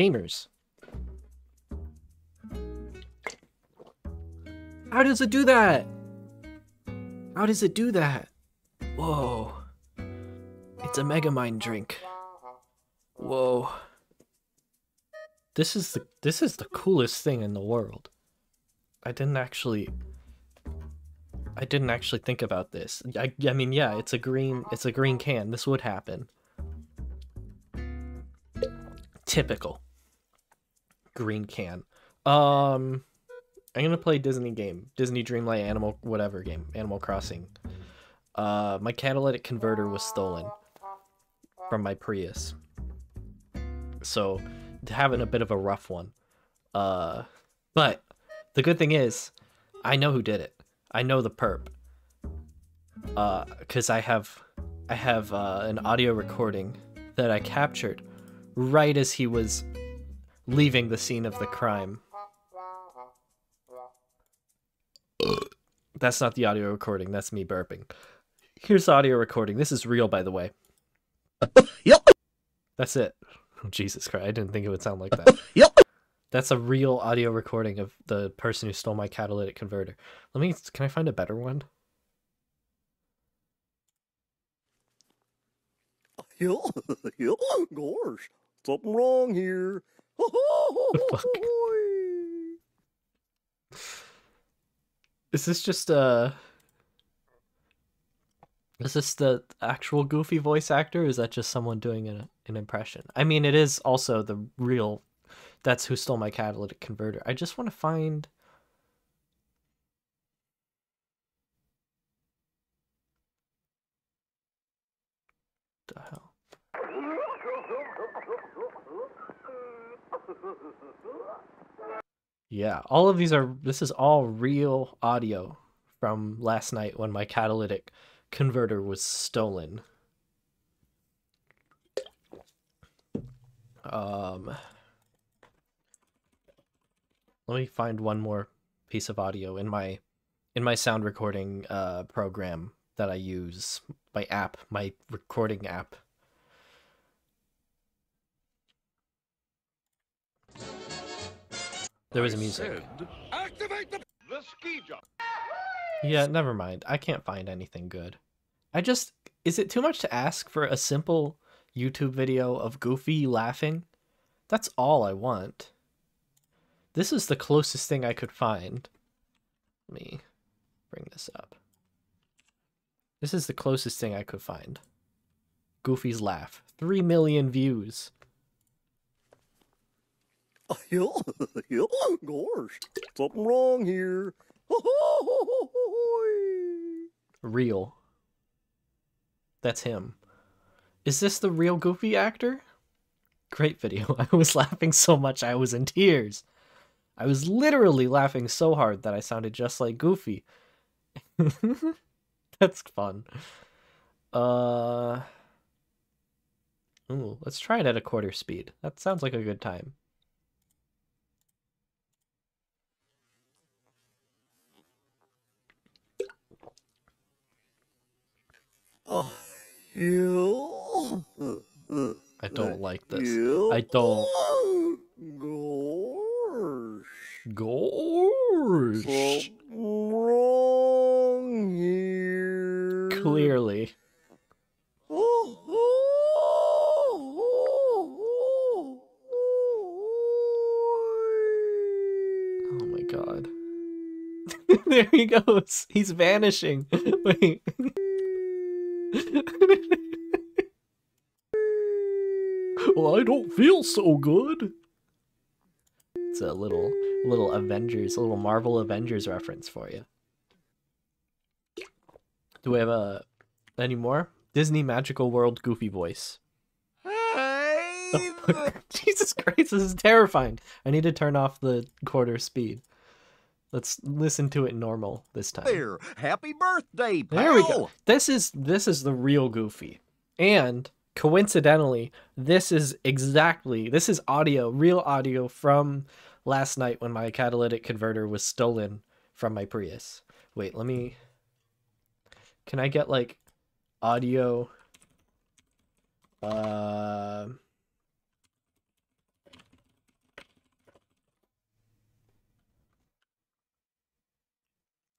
Gamers. How does it do that? How does it do that? Whoa. It's a Megamind drink. Whoa. This is the this is the coolest thing in the world. I didn't actually I didn't actually think about this. I, I mean, yeah, it's a green it's a green can. This would happen. Typical. Green can. Um I'm gonna play Disney game, Disney Dreamlight Animal whatever game, Animal Crossing. Uh, my catalytic converter was stolen from my Prius, so having a bit of a rough one. Uh, but the good thing is, I know who did it. I know the perp. Uh, cause I have, I have uh, an audio recording that I captured right as he was leaving the scene of the crime. That's not the audio recording. That's me burping. Here's the audio recording. This is real, by the way. Yep. That's it. Oh, Jesus Christ. I didn't think it would sound like that. Yep. That's a real audio recording of the person who stole my catalytic converter. Let me. Can I find a better one? Yeah, yeah, gosh, something wrong here. Is this just uh Is this the actual goofy voice actor or is that just someone doing an, an impression? I mean, it is also the real that's who stole my catalytic converter. I just want to find the hell. Yeah, all of these are this is all real audio from last night when my catalytic converter was stolen. Um Let me find one more piece of audio in my in my sound recording uh program that I use, my app, my recording app. There was music. Activate the, the ski jump. Yeah, never mind. I can't find anything good. I just is it too much to ask for a simple YouTube video of Goofy laughing? That's all I want. This is the closest thing I could find. Let me bring this up. This is the closest thing I could find. Goofy's laugh. 3 million views. Gosh, something wrong here. Real. That's him. Is this the real Goofy actor? Great video. I was laughing so much I was in tears. I was literally laughing so hard that I sounded just like Goofy. That's fun. Uh Ooh, let's try it at a quarter speed. That sounds like a good time. Oh, you. I don't like this. I don't. Gosh. Gosh. Wrong here. Clearly. Oh my god. there he goes. He's vanishing. Wait. Well, I don't feel so good. It's a little little Avengers, a little Marvel Avengers reference for you. Do we have a any more? Disney Magical World Goofy voice. Jesus Christ, this is terrifying. I need to turn off the quarter speed. Let's listen to it normal this time. There, happy birthday, pal. There we go. This is this is the real Goofy. And coincidentally, this is exactly this is audio, real audio from last night when my catalytic converter was stolen from my Prius. Wait, let me Can I get like audio uh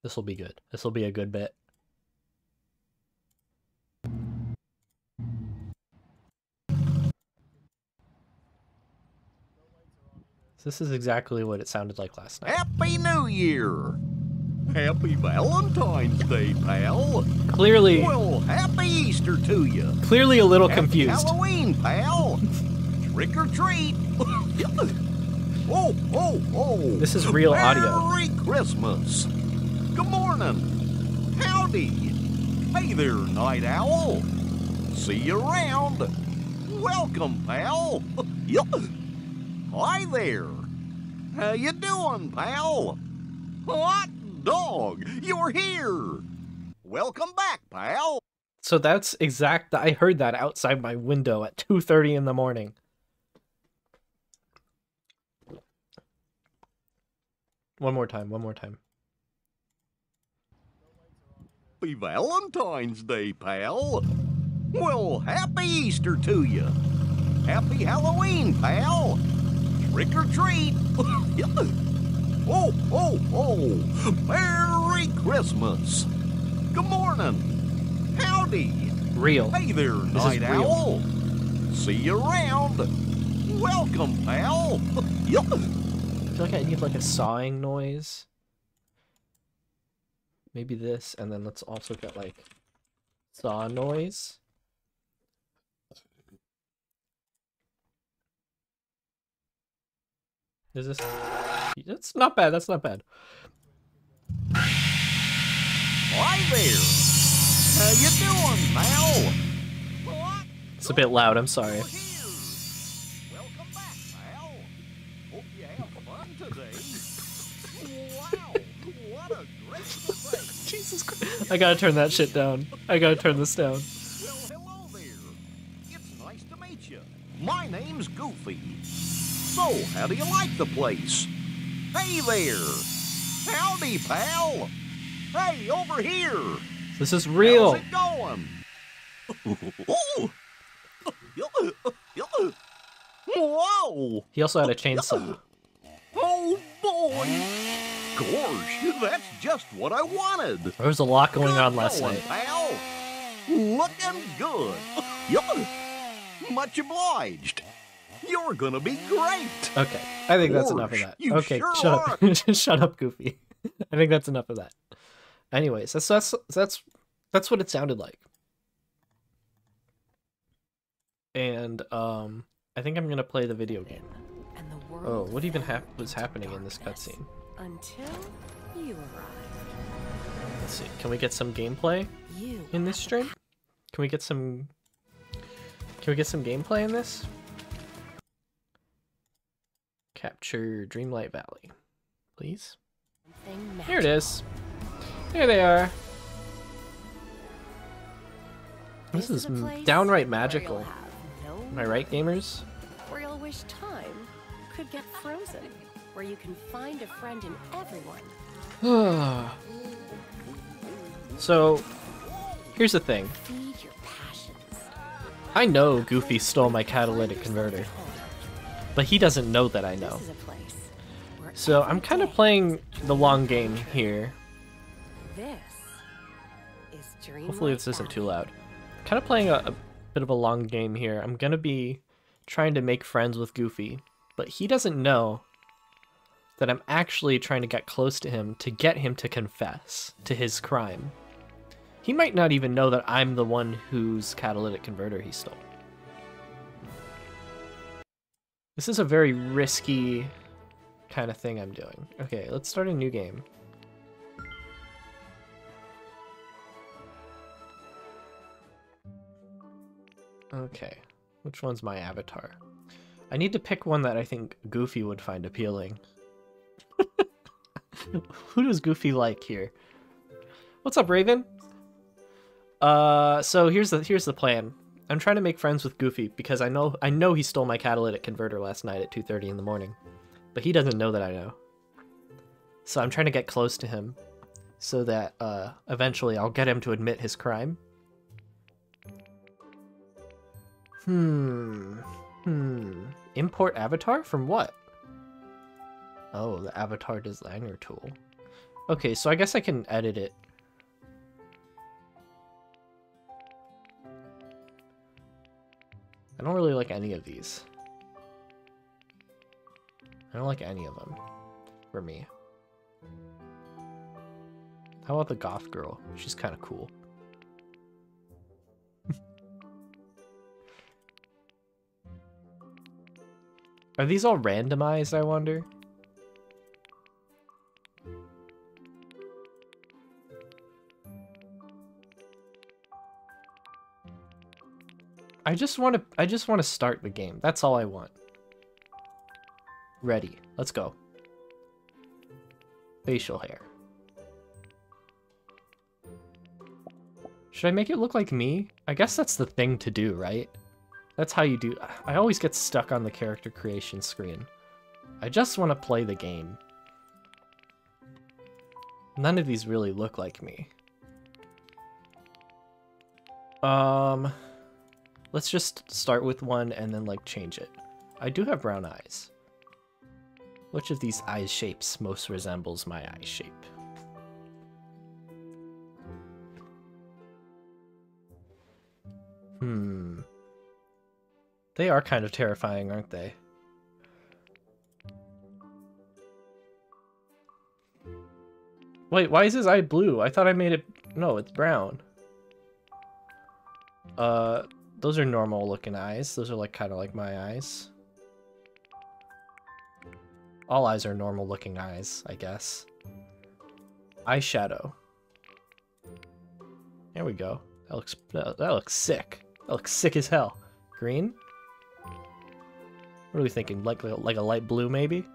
This will be good. This will be a good bit. This is exactly what it sounded like last night. Happy New Year. Happy Valentine's Day, pal. Clearly, Well, happy Easter to you. clearly a little Happy confused. Halloween, pal. Trick or treat. oh, oh, oh. This is real audio. Merry Christmas. Good morning. Howdy. Hey there, Night Owl. See you around. Welcome, pal. Hi there. How you doing, pal? Hot dog, you're here. Welcome back, pal. So that's exact. I heard that outside my window at 2:30 in the morning. One more time. One more time. Happy Valentine's Day, pal. Well, happy Easter to you. Happy Halloween, pal. Trick or treat. oh, oh, oh. Merry Christmas. Good morning. Howdy. Real. Hey there, is Night. Owl. See you around. Welcome, pal. I feel like I need like a sawing noise. Maybe this, and then let's also get like saw noise. Is this? That's not bad. That's not bad. Hi there. How you doing? What? It's a bit loud. I'm sorry. Jesus Christ! I gotta turn that shit down. I gotta turn this down. Well, hello there. It's nice to meet you. My name's Goofy. So, how do you like the place? Hey there. Howdy, pal. Hey, over here. This is real. How's it going? Whoa! He also had a chainsaw. Oh boy! Gosh, that's just what I wanted. There was a lot going Good on last going, night. pal. Looking good. You're Much obliged. You're gonna be great. Okay, I think that's enough of that. you Okay, sure shut up, shut up, Goofy. I think that's enough of that. Anyways, that's that's that's that's what it sounded like. And um, I think I'm gonna play the video game. And the Oh, what even fell hap- was into happening in this cutscene? Until you arrived. Let's see. Can we get some gameplay You in this stream? Can we get some? Can we get some gameplay in this? Capture Dreamlight Valley, please. Here it is. There they are. This, is, a m- downright magical. no Am I right, gamers? Where you'll wish time could get frozen. Where you can find a friend in everyone. so, here's the thing. Feed your passions. I know Goofy stole my catalytic converter, but he doesn't know that I know. This is a place where So I'm kind of playing the long game here. This is Dreamlight Hopefully this isn't too loud. Kind of playing a, a bit of a long game here. I'm gonna be trying to make friends with Goofy, but he doesn't know that I'm actually trying to get close to him to get him to confess to his crime. He might not even know that I'm the one whose catalytic converter he stole. This is a very risky kind of thing I'm doing. Okay, let's start a new game. Okay, which one's my avatar? I need to pick one that I think Goofy would find appealing. Who does Goofy like here? What's up, Raven? Uh, so here's the here's the plan. I'm trying to make friends with Goofy because I know I know he stole my catalytic converter last night at 2:30 in the morning, but he doesn't know that I know. So I'm trying to get close to him, so that uh, eventually I'll get him to admit his crime. Hmm. Hmm. Import avatar from what? Oh, the avatar designer tool. Okay, so I guess I can edit it. I don't really like any of these. I don't like any of them. For me. How about the goth girl? She's kind of cool. Are these all randomized, I wonder? I just want to I just want to start the game. That's all I want. Ready. Let's go. Facial hair. Should I make it look like me? I guess that's the thing to do, right? That's how you do... I always get stuck on the character creation screen. I just want to play the game. None of these really look like me. Um... Let's just start with one and then, like, change it. I do have brown eyes. Which of these eye shapes most resembles my eye shape? Hmm. They are kind of terrifying, aren't they? Wait, why is his eye blue? I thought I made it... No, it's brown. Uh, those are normal looking eyes. Those are like kind of like my eyes. All eyes are normal looking eyes, I guess. Eyeshadow. There we go. That looks that, looks sick. That looks sick as hell. Green? What are we thinking? Like like a light blue maybe?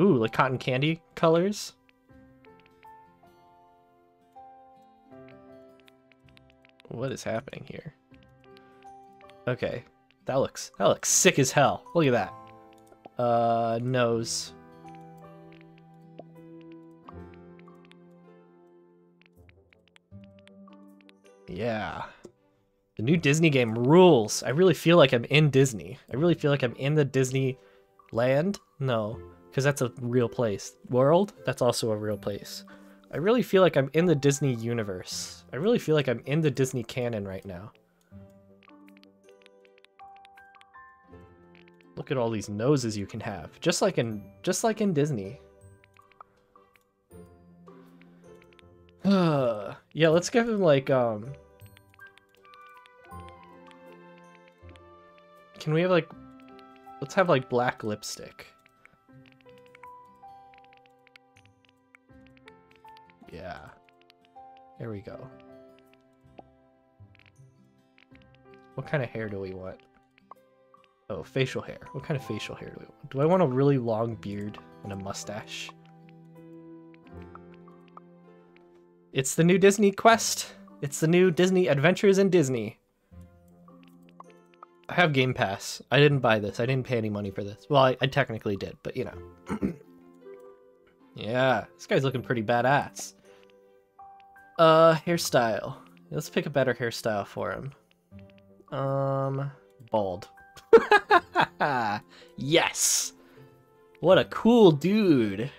Ooh, like cotton candy colors? What is happening here? Okay. That looks that looks sick as hell. Look at that. Uh nose. Yeah. The new Disney game rules. I really feel like I'm in Disney. I really feel like I'm in the Disney land. No, because that's a real place. World? That's also a real place. I really feel like I'm in the Disney universe. I really feel like I'm in the Disney canon right now. Look at all these noses you can have. Just like in just like in Disney. yeah, let's give him like um Can we have like let's have like black lipstick. Yeah. There we go. What kind of hair do we want? Oh, facial hair. What kind of facial hair do we want? Do I want a really long beard and a mustache? It's the new Disney Quest. It's the new Disney Adventures in Disney. I have Game Pass. I didn't buy this. I didn't pay any money for this. Well, I, I technically did, but you know. yeah, this guy's looking pretty badass. Uh, hairstyle. Let's pick a better hairstyle for him. Um, bald. yes! What a cool dude.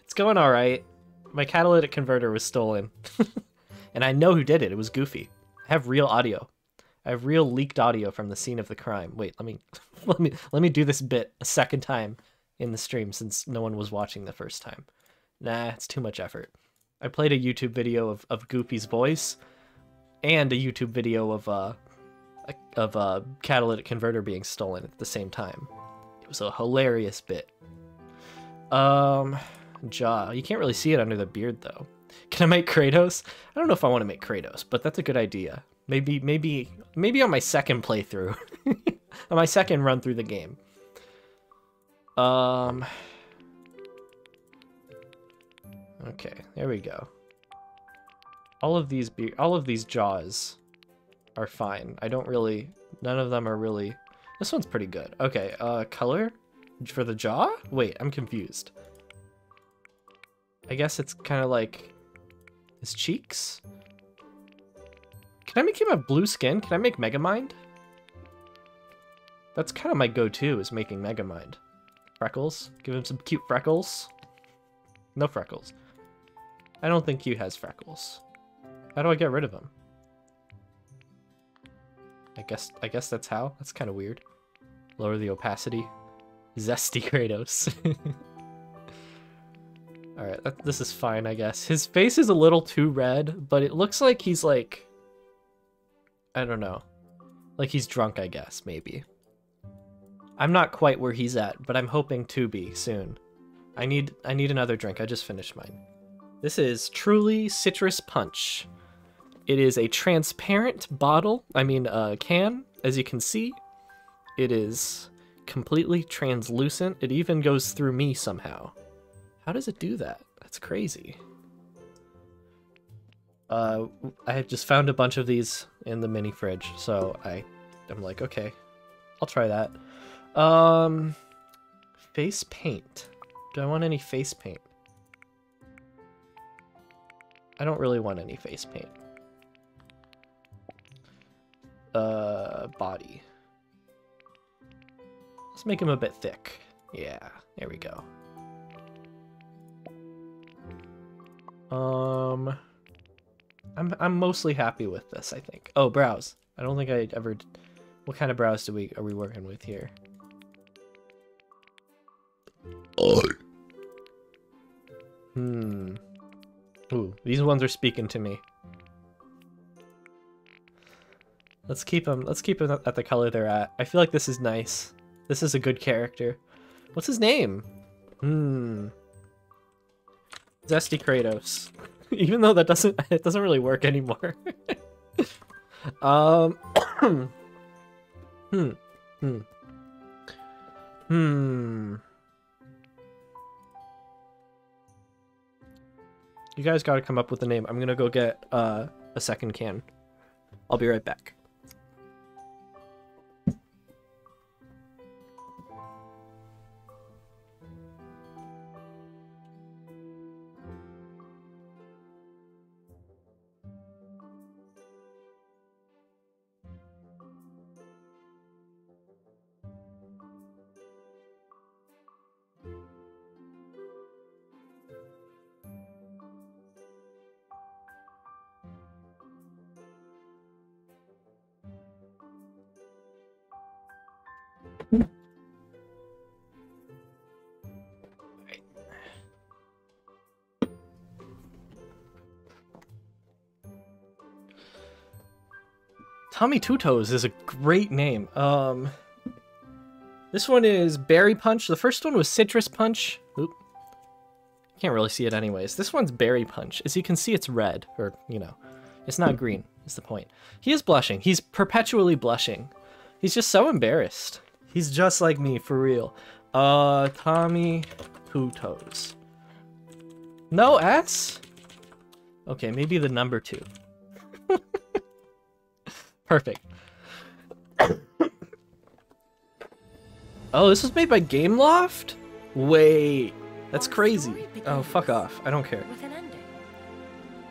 It's going alright. My catalytic converter was stolen. and I know who did it. It was Goofy. I have real audio. I have real leaked audio from the scene of the crime. Wait, let me let me let me do this bit a second time in the stream since no one was watching the first time. Nah, it's too much effort. I played a YouTube video of, of Goofy's voice and a YouTube video of uh of a uh, catalytic converter being stolen at the same time. It was a hilarious bit. Um, jaw. You can't really see it under the beard though. Can I make Kratos? I don't know if I want to make Kratos, but that's a good idea. Maybe, maybe, maybe on my second playthrough, on my second run through the game. Um. Okay, there we go. All of these be all of these jaws are fine. I don't really none of them are really This one's pretty good. Okay, uh color for the jaw? Wait, I'm confused. I guess it's kind of like his cheeks. Can I make him have blue skin? Can I make Megamind? That's kind of my go-to is making Megamind. Freckles. Give him some cute freckles. No freckles. I don't think Q has freckles. How do I get rid of them? I guess I guess that's how. That's kind of weird. Lower the opacity. Zesty Kratos. Alright, this is fine, I guess. His face is a little too red, but it looks like he's like... I don't know. Like he's drunk, I guess, maybe. I'm not quite where he's at, but I'm hoping to be soon. I need I need another drink. I just finished mine. This is Truly Citrus Punch. It is a transparent bottle, I mean uh, can, as you can see. It is completely translucent. It even goes through me somehow. How does it do that? That's crazy. Uh, I had just found a bunch of these in the mini fridge, so I, I'm like, okay, I'll try that. Um, face paint. Do I want any face paint? I don't really want any face paint. Uh, body. Let's make him a bit thick. Yeah, there we go. Um, I'm I'm mostly happy with this. I think. Oh, brows. I don't think I ever. What kind of brows do we are we working with here? These ones are speaking to me. Let's keep them. Let's keep them at the color they're at. I feel like this is nice. This is a good character. What's his name? Hmm. Zesty Kratos. Even though that doesn't it doesn't really work anymore. um. hmm. Hmm. Hmm. You guys got to come up with a name. I'm gonna go get uh, a second can. I'll be right back. Tommy Two Toes is a great name. Um, this one is Berry Punch. The first one was Citrus Punch. Oop. Can't really see it anyways. This one's Berry Punch. As you can see, it's red, or, you know, it's not green, is the point. He is blushing. He's perpetually blushing. He's just so embarrassed. He's just like me, for real. Uh, Tommy Two Toes. No S? Okay, maybe the number two. Perfect. oh, this was made by Gameloft? Wait, that's crazy. Oh, fuck off. I don't care. With an ending.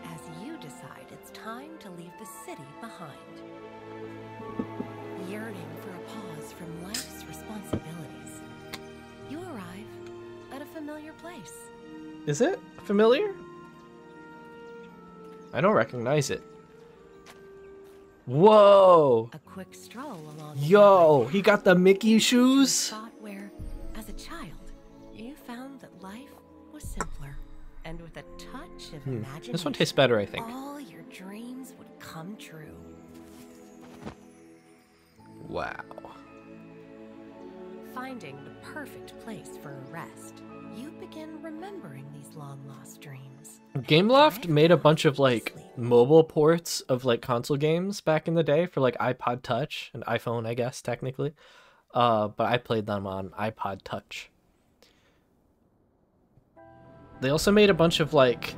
As you decide it's time to leave the city behind. Yearning for a pause from life's responsibilities. You arrive at a familiar place. Is it familiar? I don't recognize it. Whoa! A quick stroll along Yo, he got the Mickey shoes? spot where, as a child, you found that life was simpler. And with a touch of Hmm. imagination, This one tastes better, I think. all your dreams would come true. Wow. Finding the perfect place for a rest, you begin remembering these long lost dreams. Gameloft made a bunch of like mobile ports of like console games back in the day for like iPod Touch and iPhone, I guess technically. Uh, but I played them on iPod Touch. they also made a bunch of like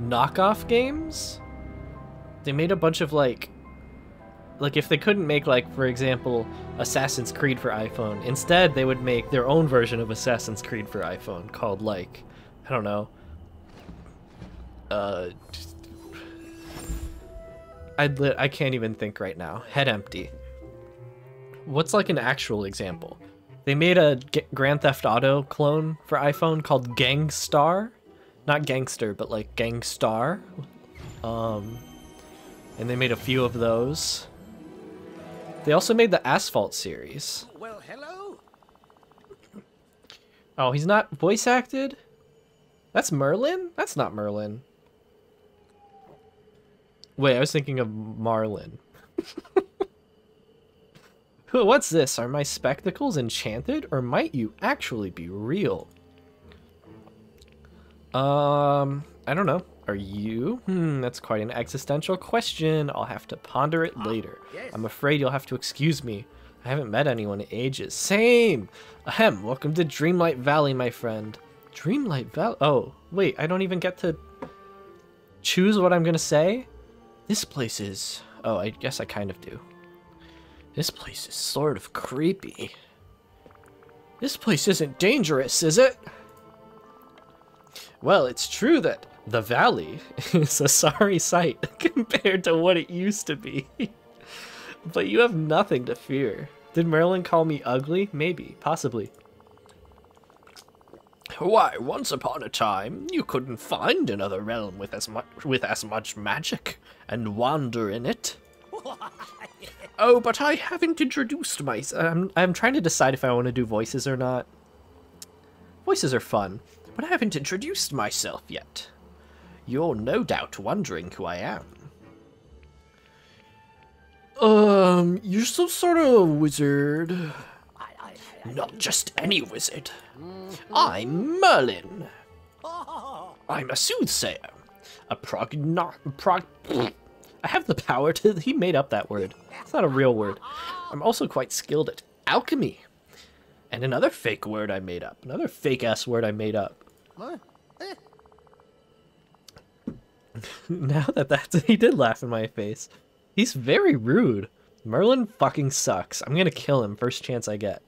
knockoff games. They made a bunch of like like if they couldn't make like for example Assassin's Creed for iPhone, instead they would make their own version of Assassin's Creed for iPhone called like I don't know. Uh I li- I can't even think right now. Head empty. What's like an actual example? They made a G- Grand Theft Auto clone for iPhone called Gangstar, not gangster, but like Gangstar. Um, and they made a few of those. They also made the Asphalt series. Well, hello. Oh, he's not voice acted? That's Merlin? That's not Merlin. Wait, I was thinking of Marlin. What's this? Are my spectacles enchanted, or might you actually be real? Um, I don't know. Are you? Hmm, that's quite an existential question. I'll have to ponder it later. I'm afraid you'll have to excuse me. I haven't met anyone in ages. Same! Ahem, welcome to Dreamlight Valley, my friend. Dreamlight Valley? Oh, wait, I don't even get to choose what I'm gonna say? This place is... Oh, I guess I kind of do. This place is sort of creepy. This place isn't dangerous, is it? Well, it's true that the valley is a sorry sight compared to what it used to be. but you have nothing to fear. Did Merlin call me ugly? Maybe, possibly. Why, once upon a time, you couldn't find another realm with as much with as much magic and wander in it. oh, but I haven't introduced myself. I'm, I'm trying to decide if I want to do voices or not. Voices are fun, but I haven't introduced myself yet. You're no doubt wondering who I am. Um, you're some sort of wizard. Not just any wizard. I'm Merlin. I'm a soothsayer. A progno... Prog... I have the power to... He made up that word. It's not a real word. I'm also quite skilled at alchemy. And another fake word I made up. Another fake-ass word I made up. now that that's... He did laugh in my face. He's very rude. Merlin fucking sucks. I'm gonna kill him first chance I get.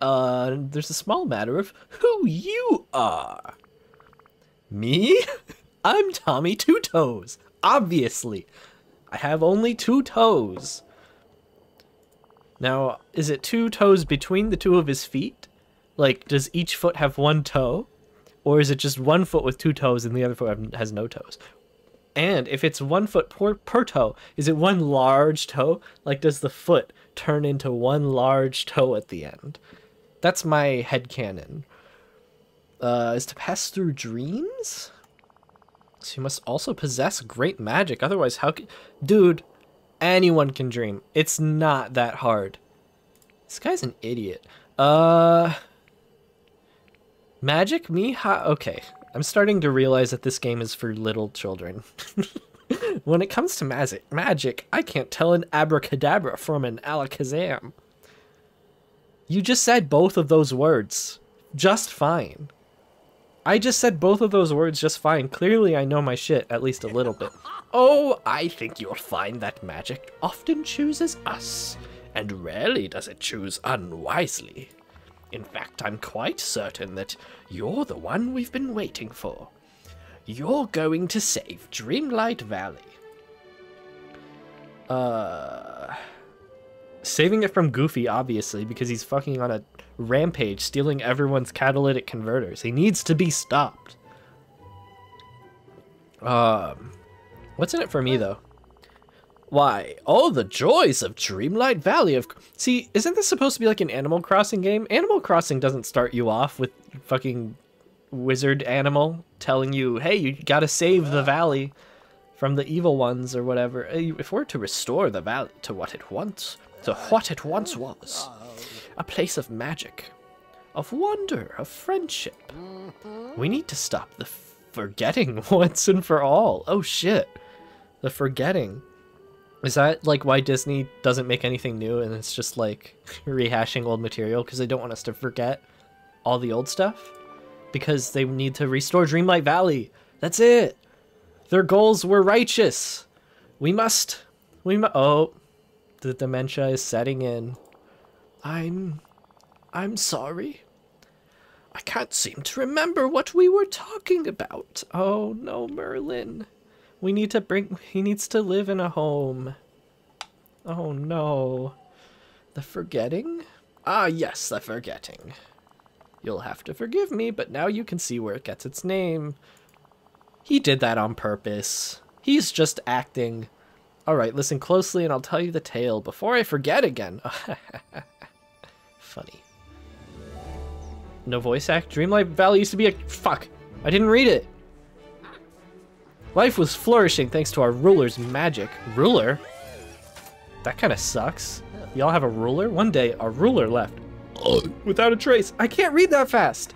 Uh, there's a small matter of who you are. Me? I'm Tommy Two Toes. Obviously. I have only two toes. Now, is it two toes between the two of his feet? Like, does each foot have one toe? Or is it just one foot with two toes and the other foot has no toes? And if it's one foot per, per toe, is it one large toe? Like, does the foot turn into one large toe at the end? That's my headcanon. Uh, is to pass through dreams? So you must also possess great magic. Otherwise, how can... Dude, anyone can dream. It's not that hard. This guy's an idiot. Uh... Magic? Me? Ha- okay. I'm starting to realize that this game is for little children. when it comes to magic, magic, I can't tell an abracadabra from an alakazam. You just said both of those words. Just fine. I just said both of those words just fine. Clearly, I know my shit at least a little bit. Oh, I think you'll find that magic often chooses us, and rarely does it choose unwisely. In fact, I'm quite certain that you're the one we've been waiting for. You're going to save Dreamlight Valley. Uh. Saving it from Goofy, obviously, because he's fucking on a rampage, stealing everyone's catalytic converters. He needs to be stopped. Um, what's in it for me though? Why, all the joys of Dreamlight Valley of See, isn't this supposed to be like an Animal Crossing game? Animal Crossing doesn't start you off with fucking wizard animal telling you, "Hey, you got to save the valley from the evil ones or whatever." If we're to restore the valley to what it once to what it once was, a place of magic, of wonder, of friendship. We need to stop the forgetting once and for all. Oh shit. The forgetting. Is that like why Disney doesn't make anything new and it's just like rehashing old material because they don't want us to forget all the old stuff? because they need to restore Dreamlight Valley. That's it. Their goals were righteous. We must. We mu- Oh, the dementia is setting in. I'm. I'm sorry. I can't seem to remember what we were talking about. Oh no, Merlin. We need to bring. He needs to live in a home. Oh no. The forgetting? Ah, yes, the forgetting. You'll have to forgive me, but now you can see where it gets its name. He did that on purpose. He's just acting. Alright, listen closely and I'll tell you the tale before I forget again. Funny. No voice act? Dreamlight Valley used to be a. Fuck! I didn't read it! Life was flourishing thanks to our ruler's magic. Ruler? That kind of sucks. Y'all have a ruler? One day, a ruler left. Without a trace. I can't read that fast.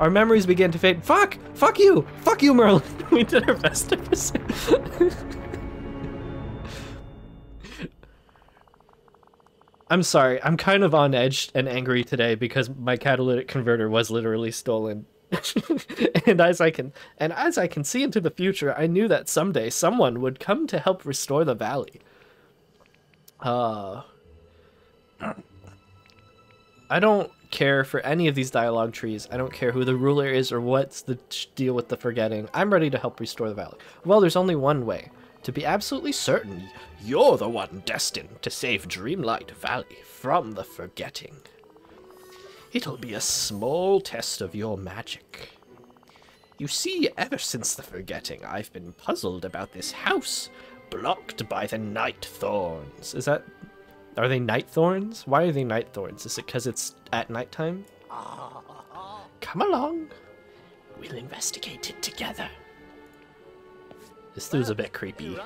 Our memories began to fade. Fuck! Fuck you! Fuck you, Merlin! we did our best I'm sorry. I'm kind of on edge and angry today because my catalytic converter was literally stolen. and as I can and as I can see into the future, I knew that someday someone would come to help restore the valley. Uh I don't care for any of these dialogue trees. I don't care who the ruler is or what's the deal with the forgetting. I'm ready to help restore the valley. Well, there's only one way. To be absolutely certain, you're the one destined to save Dreamlight Valley from the forgetting. It'll be a small test of your magic. You see, ever since the forgetting, I've been puzzled about this house, blocked by the night thorns. Is that are they night thorns? Why are they night thorns? Is it because it's at nighttime? Ah. Come along. We'll investigate it together. This dude's a bit creepy.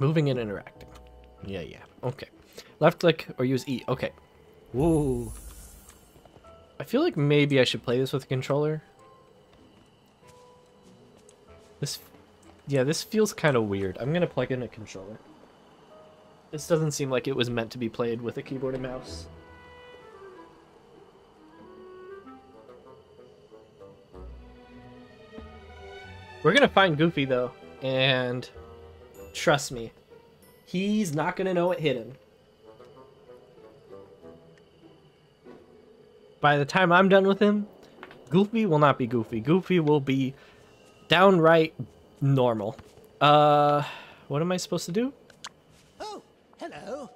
Moving and interacting. Yeah, yeah. Okay. Left click or use E. Okay. Whoa. I feel like maybe I should play this with a controller. This, yeah, this feels kind of weird. I'm gonna plug in a controller. This doesn't seem like it was meant to be played with a keyboard and mouse. We're gonna find Goofy though, and trust me, he's not gonna know what hit him. By the time I'm done with him, Goofy will not be Goofy. Goofy will be downright normal. Uh, what am I supposed to do? Oh, hello.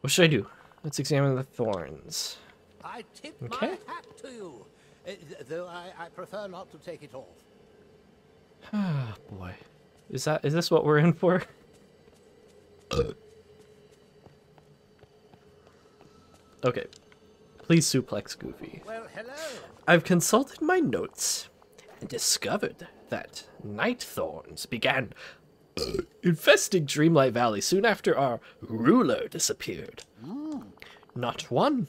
What should I do? Let's examine the thorns. I tip Okay. my hat to you. Uh, th- though I, I prefer not to take it off. Oh boy. Is that is this what we're in for? okay. Please suplex Goofy. Well, hello. I've consulted my notes and discovered that night thorns began uh, infesting Dreamlight Valley soon after our ruler disappeared. Hmm. Not one,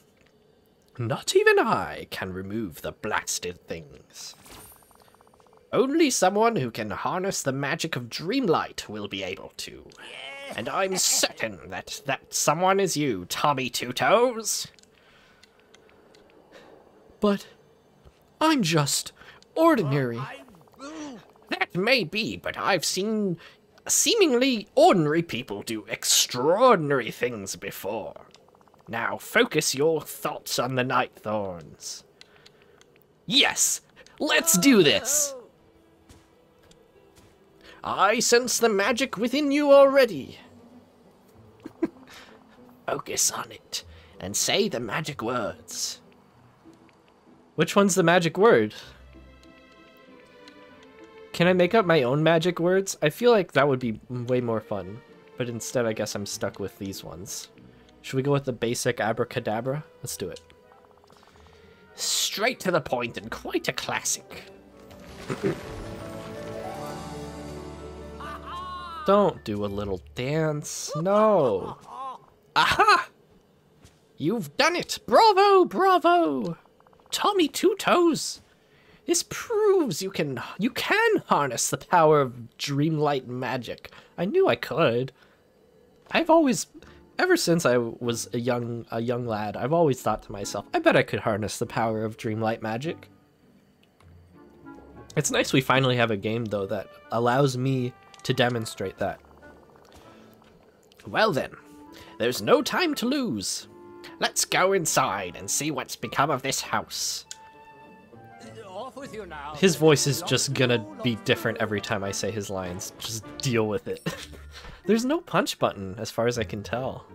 not even I can remove the blasted things. Only someone who can harness the magic of Dreamlight will be able to. And I'm certain that that someone is you, Tommy Two Toes. But I'm just ordinary. Oh, that may be, but I've seen seemingly ordinary people do extraordinary things before. Now focus your thoughts on the night thorns. Yes, let's do this. I sense the magic within you already. Focus on it and say the magic words. Which one's the magic word? Can I make up my own magic words? I feel like that would be way more fun. But instead, I guess I'm stuck with these ones. Should we go with the basic abracadabra? Let's do it. Straight to the point and quite a classic. Don't do a little dance. No. Aha! You've done it! Bravo! Bravo! Tommy Two Toes! This proves you can you can harness the power of dreamlight magic. I knew I could. I've always ever since I was a young a young lad, I've always thought to myself, I bet I could harness the power of dreamlight magic. It's nice we finally have a game though that allows me to demonstrate that. Well then, there's no time to lose. Let's go inside and see what's become of this house. His voice is just gonna be different every time I say his lines. Just deal with it. There's no punch button, as far as I can tell.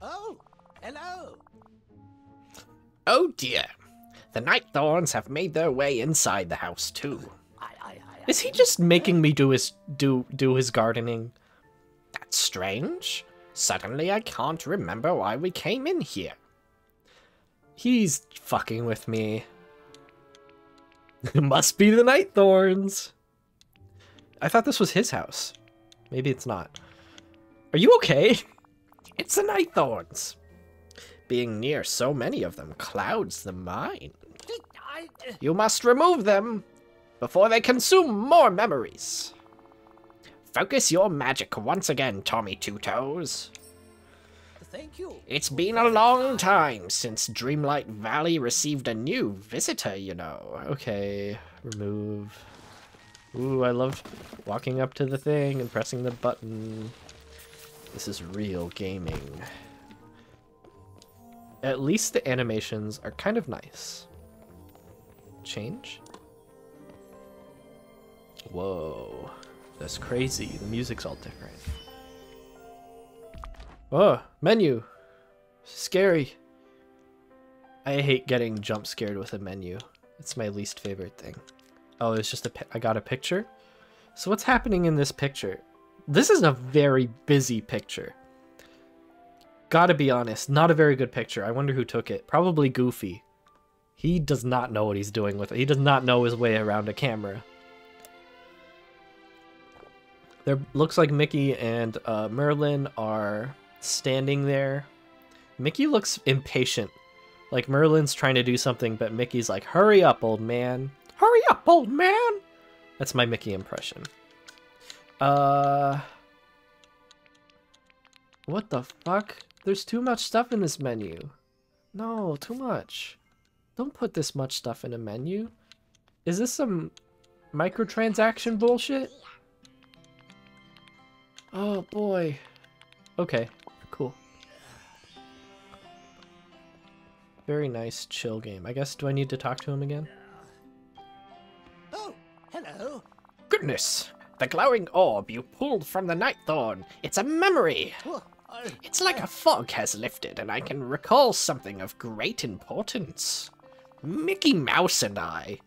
Oh, hello. Oh dear. The Night Thorns have made their way inside the house too. I, I, I, Is he just making me do his do do his gardening? That's strange. Suddenly I can't remember why we came in here. He's fucking with me. It must be the Night Thorns. I thought this was his house. Maybe it's not. Are you okay? It's the Night Thorns. Being near so many of them clouds the mind. You must remove them before they consume more memories. Focus your magic once again, Tommy Two Toes. Thank you. It's been a long time since Dreamlight Valley received a new visitor, you know. Okay, remove. Ooh, I love walking up to the thing and pressing the button. This is real gaming. At least the animations are kind of nice. Change? Whoa. That's crazy. The music's all different. Oh, menu. Scary. I hate getting jump scared with a menu. It's my least favorite thing. Oh, it's just a I got a picture. So what's happening in this picture? This is a very busy picture. Gotta be honest, not a very good picture. I wonder who took it. Probably Goofy. He does not know what he's doing with it. He does not know his way around a camera. There looks like Mickey and uh, Merlin are standing there. Mickey looks impatient. Like Merlin's trying to do something, but Mickey's like, hurry up, old man. Hurry up, old man! That's my Mickey impression. Uh. What the fuck? There's too much stuff in this menu. No, too much. Don't put this much stuff in a menu. Is this some microtransaction bullshit? Oh boy. Okay, Very nice, chill game. I guess, do I need to talk to him again? Oh, hello. Goodness! The glowing orb you pulled from the Night Thorn. It's a memory! Oh, I, It's like a fog has lifted and I can recall something of great importance. Mickey Mouse and I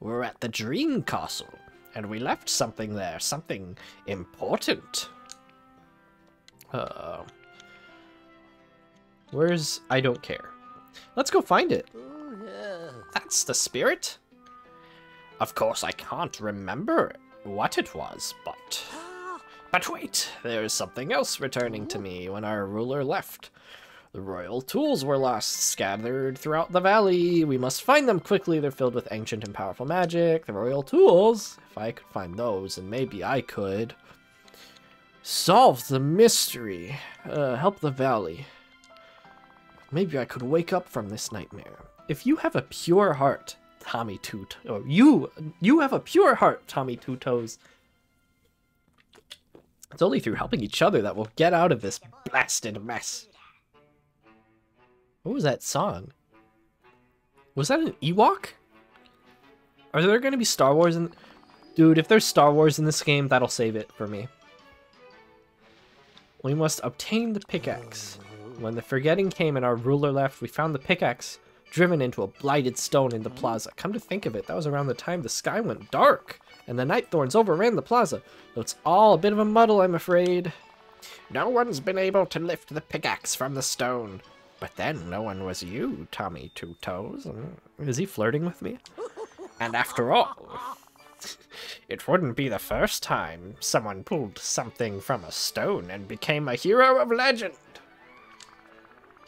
were at the Dream Castle, and we left something there, something important. Uh, where's I don't care. Let's go find it. oh. That's the spirit? Of course, I can't remember what it was, but. But wait, there's something else returning to me when our ruler left. The royal tools were lost, scattered throughout the valley. We must find them quickly. They're filled with ancient and powerful magic. The royal tools, if I could find those, and maybe I could. Solve the mystery. Uh, help the valley. Maybe I could wake up from this nightmare. If you have a pure heart, Tommy Two, or you, you have a pure heart, Tommy Two Toes. It's only through helping each other that we'll get out of this blasted mess. What was that song? Was that an Ewok? Are there going to be Star Wars in? Dude, if there's Star Wars in this game, that'll save it for me. We must obtain the pickaxe. When the forgetting came and our ruler left, we found the pickaxe driven into a blighted stone in the plaza. Come to think of it, that was around the time the sky went dark and the night thorns overran the plaza. So it's all a bit of a muddle, I'm afraid. No one's been able to lift the pickaxe from the stone. But then no one was you, Tommy Two Toes. Mm, is he flirting with me? And after all, it wouldn't be the first time someone pulled something from a stone and became a hero of legend.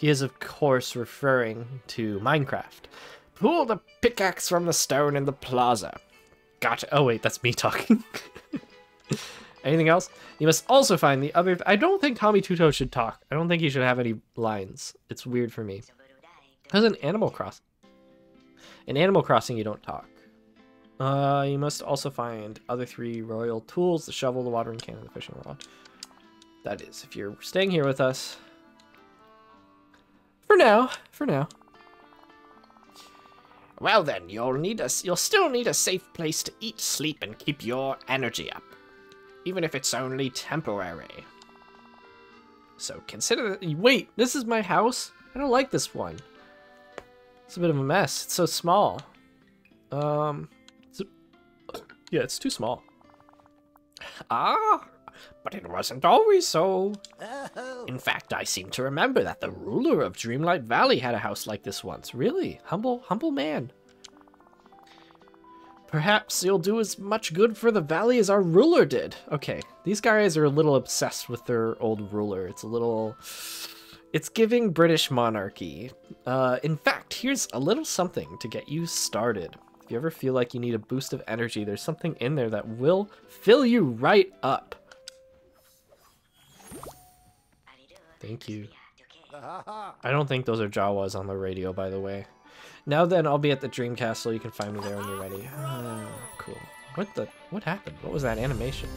He is, of course, referring to Minecraft. Pull the pickaxe from the stone in the plaza. Gotcha. Oh, wait, that's me talking. Anything else? You must also find the other. I don't think Tommy Two Toes should talk. I don't think he should have any lines. It's weird for me. Because in Animal Crossing, in Animal Crossing, you don't talk. Uh, you must also find other three royal tools: the shovel, the watering can, and the fishing rod. That is, if you're staying here with us. For now, for now. Well then, you'll need a, you'll still need a safe place to eat, sleep, and keep your energy up, even if it's only temporary. So consider that. Wait, this is my house. I don't like this one. It's a bit of a mess. It's so small. Um, it's yeah, it's too small. Ah, but it wasn't always so. Oh, In fact, I seem to remember that the ruler of Dreamlight Valley had a house like this once. Really? Humble, humble man. Perhaps you'll do as much good for the valley as our ruler did. Okay, these guys are a little obsessed with their old ruler. It's a little... It's giving British monarchy. Uh, in fact, here's a little something to get you started. If you ever feel like you need a boost of energy, there's something in there that will fill you right up. Thank you. I don't think those are Jawas on the radio, by the way. Now then, I'll be at the Dream Castle. You can find me there when you're ready. Oh, cool. What the? What happened? What was that animation?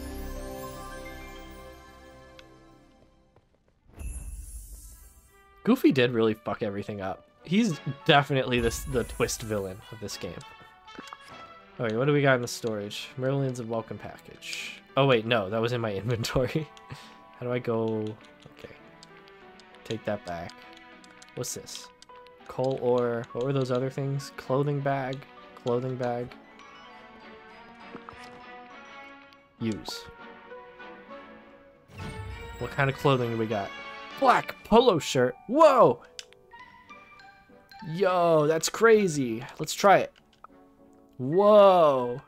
Goofy did really fuck everything up. He's definitely this the twist villain of this game. Okay, what do we got in the storage? Merlin's a welcome package. Oh wait, no, that was in my inventory. How do I go? Okay. Take that back. What's this? Coal ore. What were those other things? Clothing bag. Clothing bag. Use. What kind of clothing do we got? Black polo shirt. Whoa! Yo, that's crazy. Let's try it. Whoa.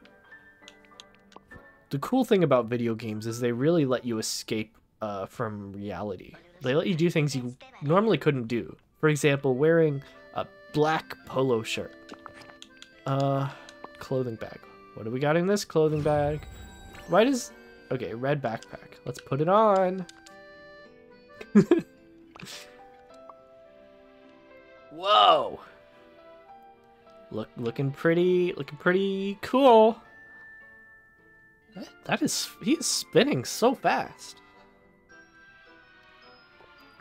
The cool thing about video games is they really let you escape uh, from reality. They let you do things you normally couldn't do. For example, wearing a black polo shirt. Uh, clothing bag. What do we got in this clothing bag? Why does... Okay, red backpack. Let's put it on. Whoa! Look, looking pretty, looking pretty cool. That- That is, he is spinning so fast.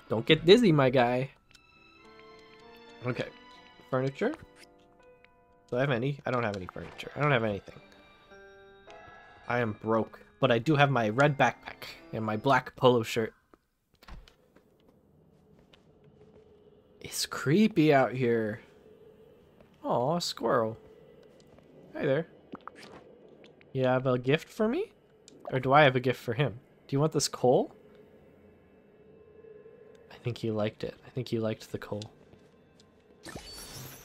Don't get dizzy, my guy. Okay, furniture. Do I have any? I don't have any furniture. I don't have anything. I am broke, but I do have my red backpack and my black polo shirt. It's creepy out here. Aw, squirrel. Hi there. You have a gift for me? Or do I have a gift for him? Do you want this coal? I think he liked it. I think he liked the coal.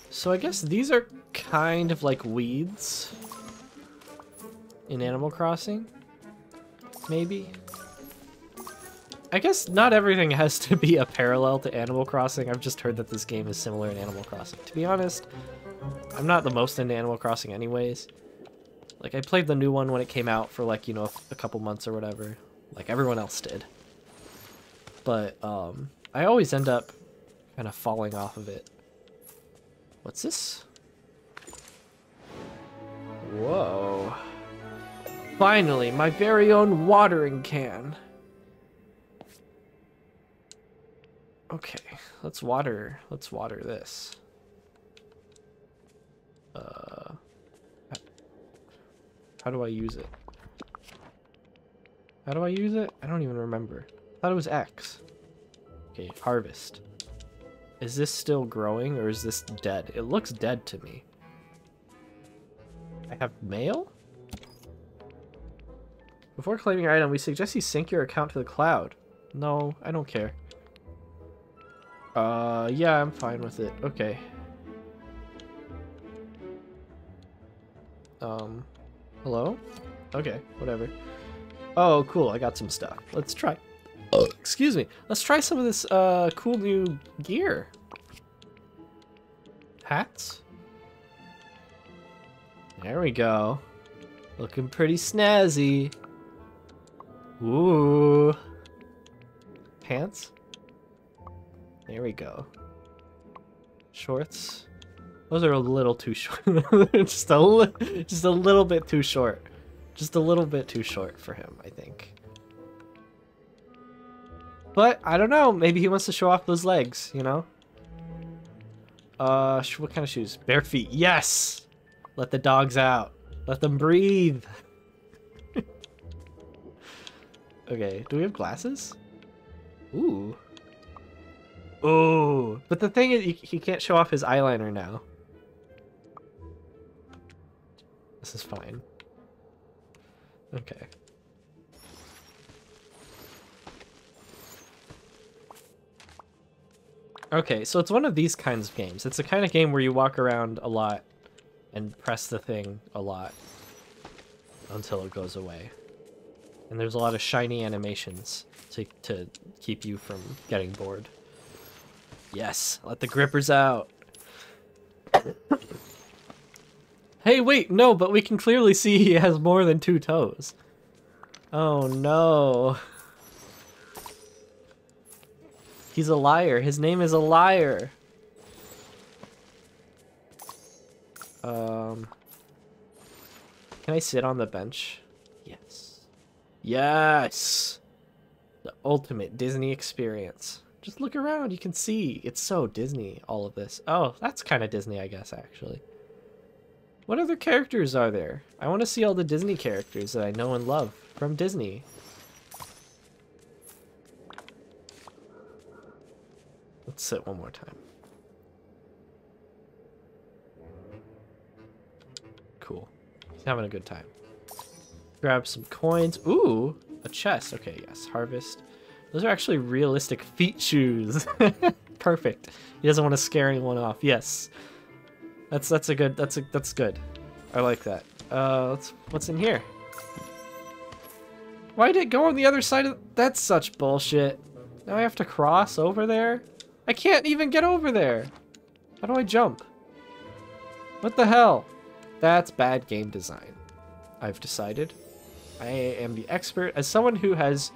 So I guess these are kind of like weeds in Animal Crossing. Maybe. I guess not everything has to be a parallel to Animal Crossing. I've just heard that this game is similar in Animal Crossing. To be honest, I'm not the most into Animal Crossing anyways. Like, I played the new one when it came out for, like, you know, a couple months or whatever. Like everyone else did. But, um, I always end up kind of falling off of it. What's this? Whoa. Finally, my very own watering can. Okay, let's water, let's water this. Uh, how do I use it? How do I use it? I don't even remember. I thought it was X. Okay, harvest. Is this still growing or is this dead? It looks dead to me. I have mail? Before claiming your item, we suggest you sync your account to the cloud. No, I don't care. Uh, yeah, I'm fine with it. Okay. Um, hello? Okay, whatever. Oh, cool, I got some stuff. Let's try. Excuse me. Let's try some of this, uh, cool new gear. Hats? There we go. Looking pretty snazzy. Ooh. Pants? There we go. Shorts? Those are a little too short. just a just a little bit too short. Just a little bit too short for him, I think. But I don't know. Maybe he wants to show off those legs, you know? Uh, what kind of shoes? Bare feet. Yes. Let the dogs out. Let them breathe. okay. Do we have glasses? Ooh. Ooh. But the thing is, he, can't show off his eyeliner now. This is fine. Okay. Okay, so it's one of these kinds of games. It's the kind of game where you walk around a lot and press the thing a lot until it goes away. And there's a lot of shiny animations to, to keep you from getting bored. Yes, let the grippers out. hey, wait, no, but we can clearly see he has more than two toes. Oh no. He's a liar. His name is a liar. Um, can I sit on the bench? Yes. Yes. The ultimate Disney experience. Just look around. You can see. It's so Disney, all of this. Oh, that's kind of Disney, I guess, actually. What other characters are there? I want to see all the Disney characters that I know and love from Disney. Let's sit one more time. Cool. He's having a good time. Grab some coins. Ooh, a chest. Okay, yes. Harvest. Those are actually realistic feet shoes. Perfect. He doesn't want to scare anyone off. Yes. That's that's a good that's a that's good. I like that. Uh let's what's in here? Why did it go on the other side of that's such bullshit. Now I have to cross over there? I can't even get over there. How do I jump? What the hell? That's bad game design. I've decided. I am the expert. As someone who has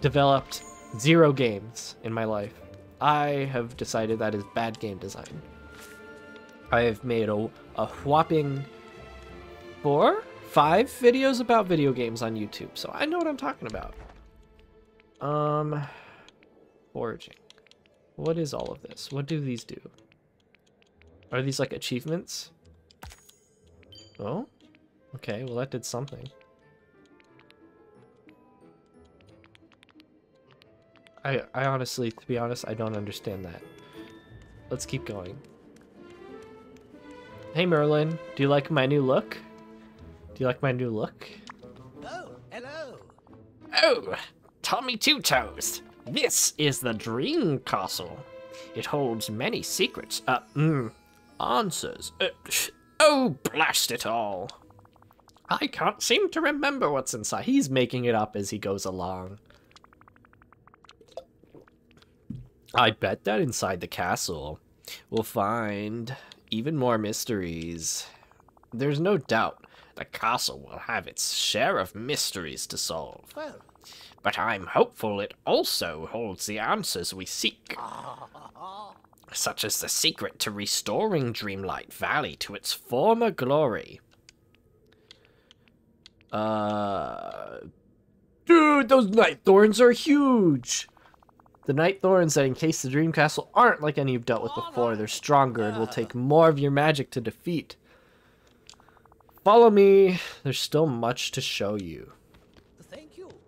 developed zero games in my life, I have decided that is bad game design. I have made a, a whopping four, five videos about video games on YouTube, so I know what I'm talking about. Um, foraging. What is all of this? What do these do? Are these like achievements? Oh? Okay, well that did something. I, I honestly, to be honest, I don't understand that. Let's keep going. Hey Merlin, do you like my new look? Do you like my new look? Oh, hello. Oh, Tommy Two Toes. This is the Dream Castle. It holds many secrets. Uh, mm, answers. Uh, oh, blast it all. I can't seem to remember what's inside. He's making it up as he goes along. I bet that inside the castle we'll find even more mysteries. There's no doubt the castle will have its share of mysteries to solve. Well, But I'm hopeful it also holds the answers we seek. Such as the secret to restoring Dreamlight Valley to its former glory. Uh. Dude, those night thorns are huge! The night thorns that encase the Dream Castle aren't like any you've dealt with before. They're stronger and will take more of your magic to defeat. Follow me. There's still much to show you.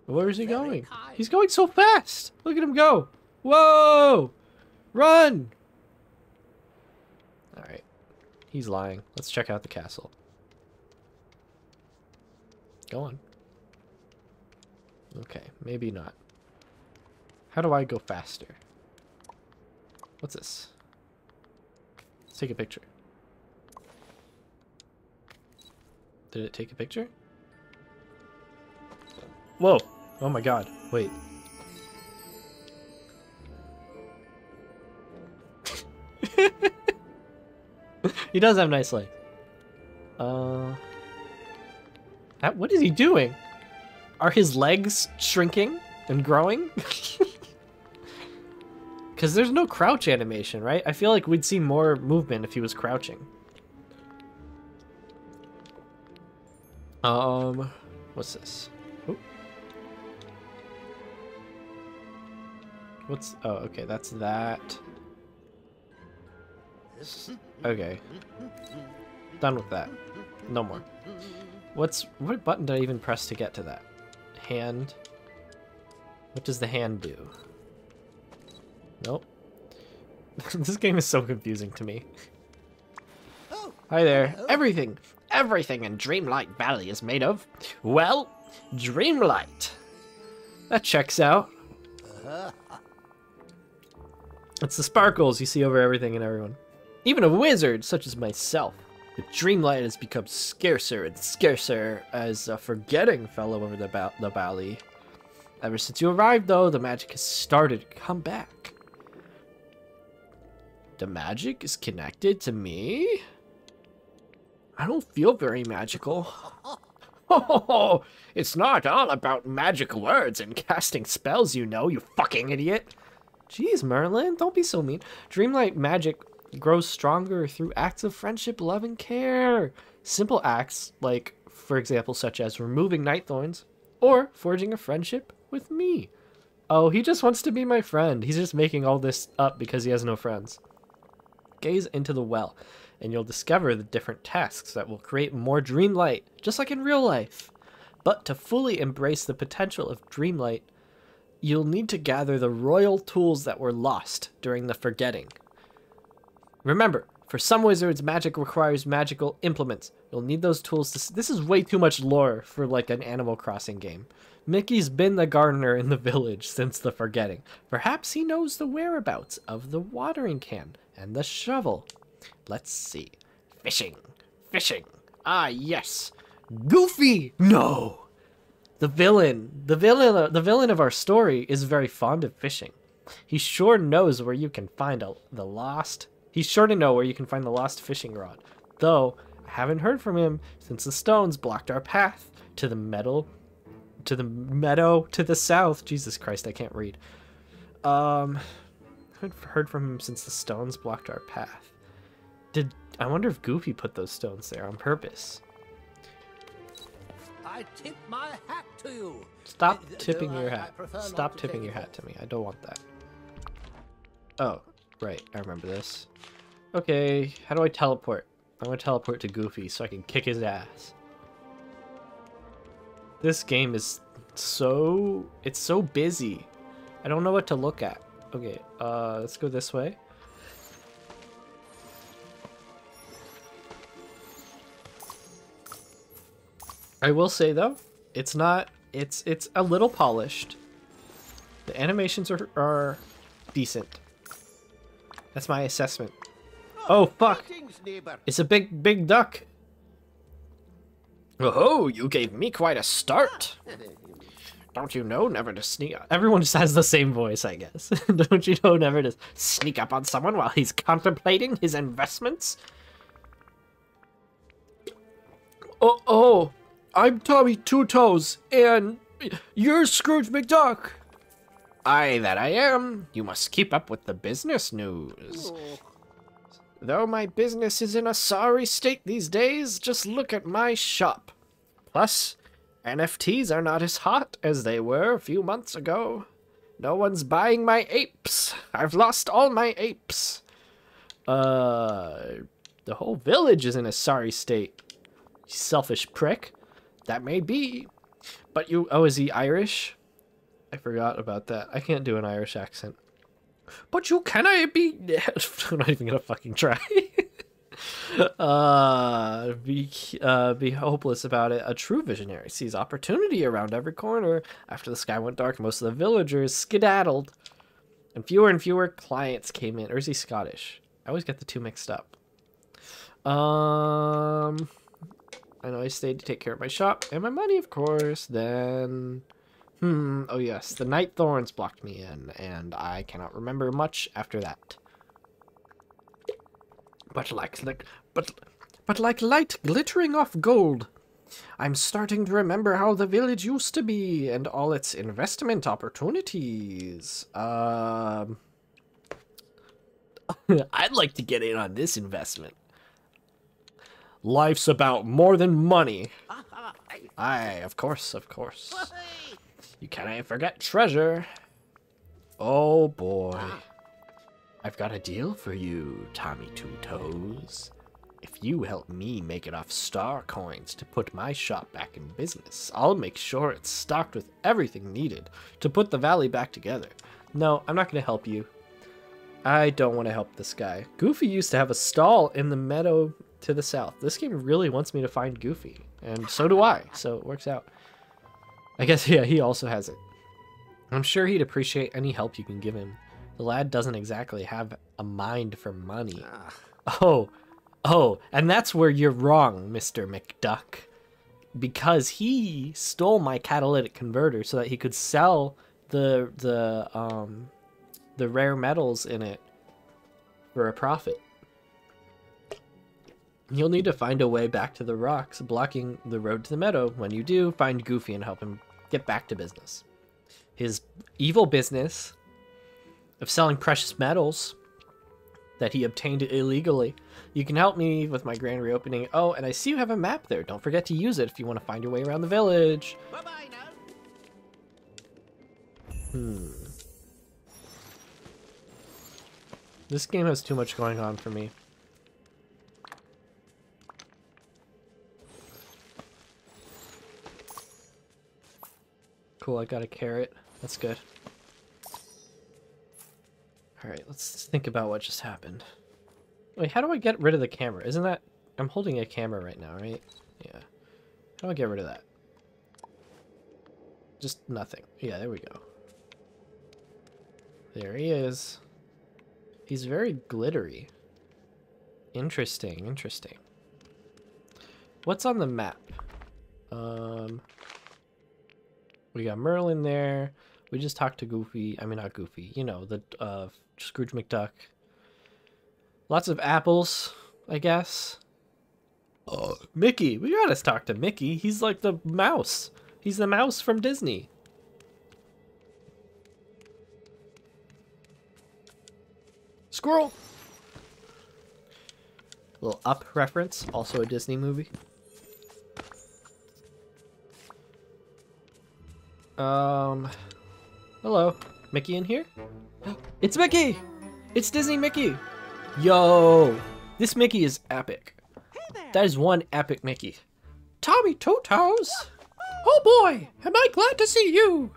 Thank you. Where is he going? He's going so fast. Look at him go. Whoa! Run! All right. He's lying. Let's check out the castle. Go on. Okay, maybe not. How do I go faster? What's this? Let's take a picture. Did it take a picture? Whoa! Oh my god. Wait. he does have nice legs. Uh. what is he doing? Are his legs shrinking and growing? Because there's no crouch animation, right? I feel like we'd see more movement if he was crouching. Um, what's this? What's, oh, okay, that's that. Okay. Done with that. No more. What's, what button did I even press to get to that? Hand. What does the hand do? Nope. this game is so confusing to me. Hi there. Everything, everything in Dreamlight Valley is made of, well, Dreamlight. That checks out. It's the sparkles you see over everything and everyone. Even a wizard such as myself. The Dreamlight has become scarcer and scarcer as a forgetting fell over the, ba- the valley. Ever since you arrived, though, the magic has started to come back. The magic is connected to me? I don't feel very magical. Oh, it's not all about magic words and casting spells, you know, you fucking idiot. Jeez, Merlin, don't be so mean. Dreamlight magic grows stronger through acts of friendship, love, and care. Simple acts, like, for example, such as removing night thorns or forging a friendship with me. Oh, he just wants to be my friend. He's just making all this up because he has no friends. Gaze into the well, and you'll discover the different tasks that will create more dreamlight, just like in real life. But to fully embrace the potential of dreamlight, you'll need to gather the royal tools that were lost during the forgetting. Remember, for some wizards, magic requires magical implements. You'll need those tools to. This is way too much lore for like an Animal Crossing game. Mickey's been the gardener in the village since the forgetting. Perhaps he knows the whereabouts of the watering can and the shovel. Let's see. Fishing. Fishing. Ah, yes. Goofy! No! The villain, the villain, the villain of our story is very fond of fishing. He sure knows where you can find a, the lost. He's sure to know where you can find the lost fishing rod. Though I haven't heard from him since the stones blocked our path to the meadow, to the meadow to the south. Jesus Christ, I can't read. Um, I haven't heard from him since the stones blocked our path. Did I wonder if Goofy put those stones there on purpose? I tip my hat to you. Stop Uh, tipping your I hat. not Stop to tipping your hat to me. I don't want that. Oh, right. I remember this. Okay, how do I teleport? I'm gonna teleport to Goofy so I can kick his ass. This game is so... It's so busy. I don't know what to look at. Okay, uh, let's go this way. I will say though, it's not it's it's a little polished. The animations are are decent. That's my assessment. Oh, oh fuck. It's a big big duck. Oh, you gave me quite a start. Don't you know never to sneak Everyone just has the same voice, I guess. Don't you know never to sneak up on someone while he's contemplating his investments? Oh, oh, I'm Tommy Two Toes, and you're Scrooge McDuck. Aye, that I am. You must keep up with the business news. Though my business is in a sorry state these days, just look at my shop. Plus, NFTs are not as hot as they were a few months ago. No one's buying my apes. I've lost all my apes. Uh, the whole village is in a sorry state. Selfish prick. That may be. But you. Oh, is he Irish? I forgot about that. I can't do an Irish accent. But you can I be. I'm not even gonna fucking try. uh, be uh, be hopeless about it. A true visionary sees opportunity around every corner. After the sky went dark, most of the villagers skedaddled, and fewer and fewer clients came in. Or is he Scottish? I always get the two mixed up. Um, Know I stayed to take care of my shop and my money, of course. Then, hmm, oh yes, the night thorns blocked me in, and I cannot remember much after that. But like, like, but, but like light glittering off gold, I'm starting to remember how the village used to be and all its investment opportunities. Um, I'd like to get in on this investment. Life's about more than money. Aye, of course, of course. You cannot forget treasure. Oh boy. I've got a deal for you, Tommy Two Toes. If you help me make enough star coins to put my shop back in business, I'll make sure it's stocked with everything needed to put the valley back together. No, I'm not going to help you. I don't want to help this guy. Goofy used to have a stall in the meadow to the south. This game really wants me to find Goofy, and so do I, so it works out. I guess, yeah, he also has it. I'm sure he'd appreciate any help you can give him. The lad doesn't exactly have a mind for money. Oh, oh, and that's where you're wrong, Mr. McDuck. Because he stole my catalytic converter so that he could sell the the um the rare metals in it for a profit. You'll need to find a way back to the rocks, blocking the road to the meadow. When you do, find Goofy and help him get back to business. His evil business of selling precious metals that he obtained illegally. You can help me with my grand reopening. Oh, and I see you have a map there. Don't forget to use it if you want to find your way around the village. Bye-bye now. Hmm. This game has too much going on for me. Cool, I got a carrot. That's good. Alright, let's think about what just happened. Wait, how do I get rid of the camera? Isn't that... I'm holding a camera right now, right? Yeah. How do I get rid of that? Just nothing. Yeah, there we go. There he is. He's very glittery. Interesting, interesting. What's on the map? Um, we got Merlin there. We just talked to Goofy. I mean, not Goofy. You know, the uh, Scrooge McDuck. Lots of apples, I guess. Oh, Mickey. We gotta talk to Mickey. He's like the mouse. He's the mouse from Disney. Squirrel. Little Up reference, also a Disney movie. Um, hello, Mickey in here? It's Mickey! It's Disney Mickey! Yo, this Mickey is epic. That is one epic Mickey. Tommy Two Toes! Oh boy, am I glad to see you!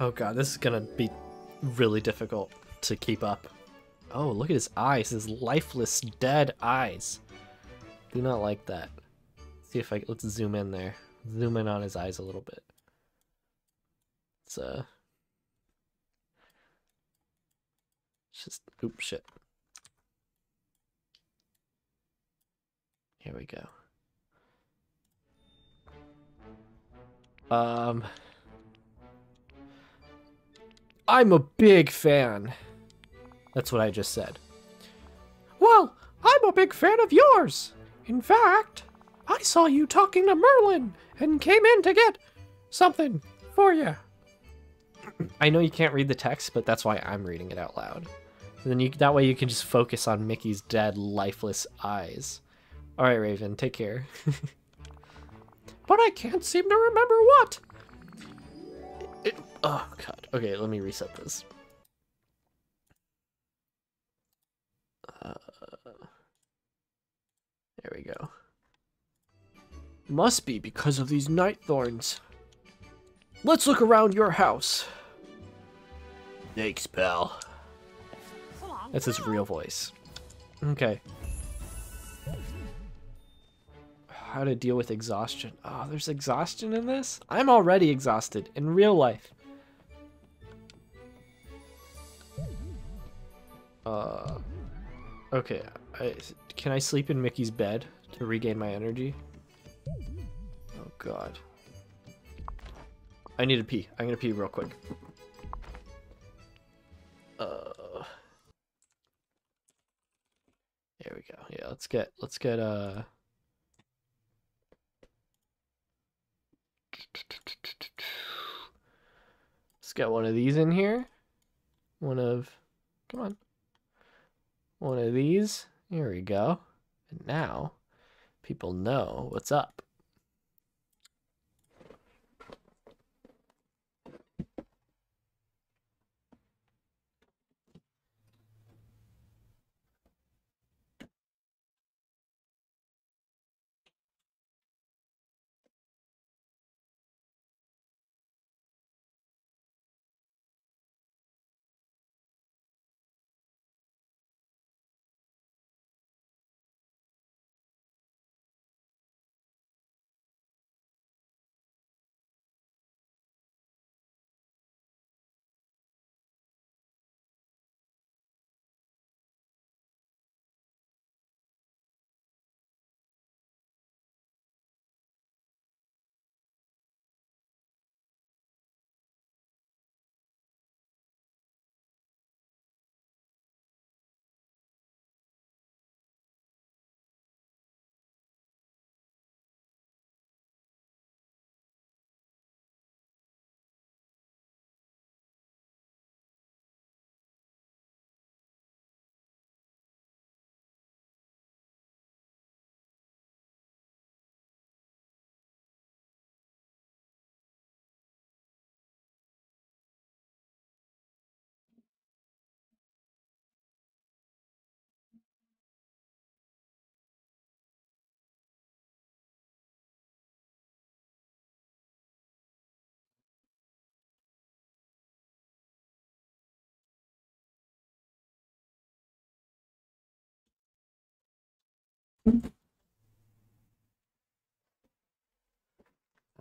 Oh god, this is gonna be really difficult to keep up. Oh, look at his eyes, his lifeless, dead eyes. Do not like that. see if I let's zoom in there. Zoom in on his eyes a little bit. It's uh it's just oops shit. Here we go. Um I'm a big fan. That's what I just said. Well, I'm a big fan of yours. In fact, I saw you talking to Merlin and came in to get something for you. I know you can't read the text, but that's why I'm reading it out loud. And then you that way you can just focus on Mickey's dead, lifeless eyes. All right, Raven, take care. but I can't seem to remember what. It, oh god. Okay, let me reset this. Uh, there we go. Must be because of these night thorns. Let's look around your house. Thanks, pal. That's his real voice. Okay. How to deal with exhaustion. Oh, there's exhaustion in this? I'm already exhausted in real life. Uh, okay. I, can I sleep in Mickey's bed to regain my energy? Oh god. I need to pee. I'm gonna pee real quick. Uh. There we go. Yeah, let's get let's get uh Let's get one of these in here. One of, come on. One of these. Here we go. And now people know what's up.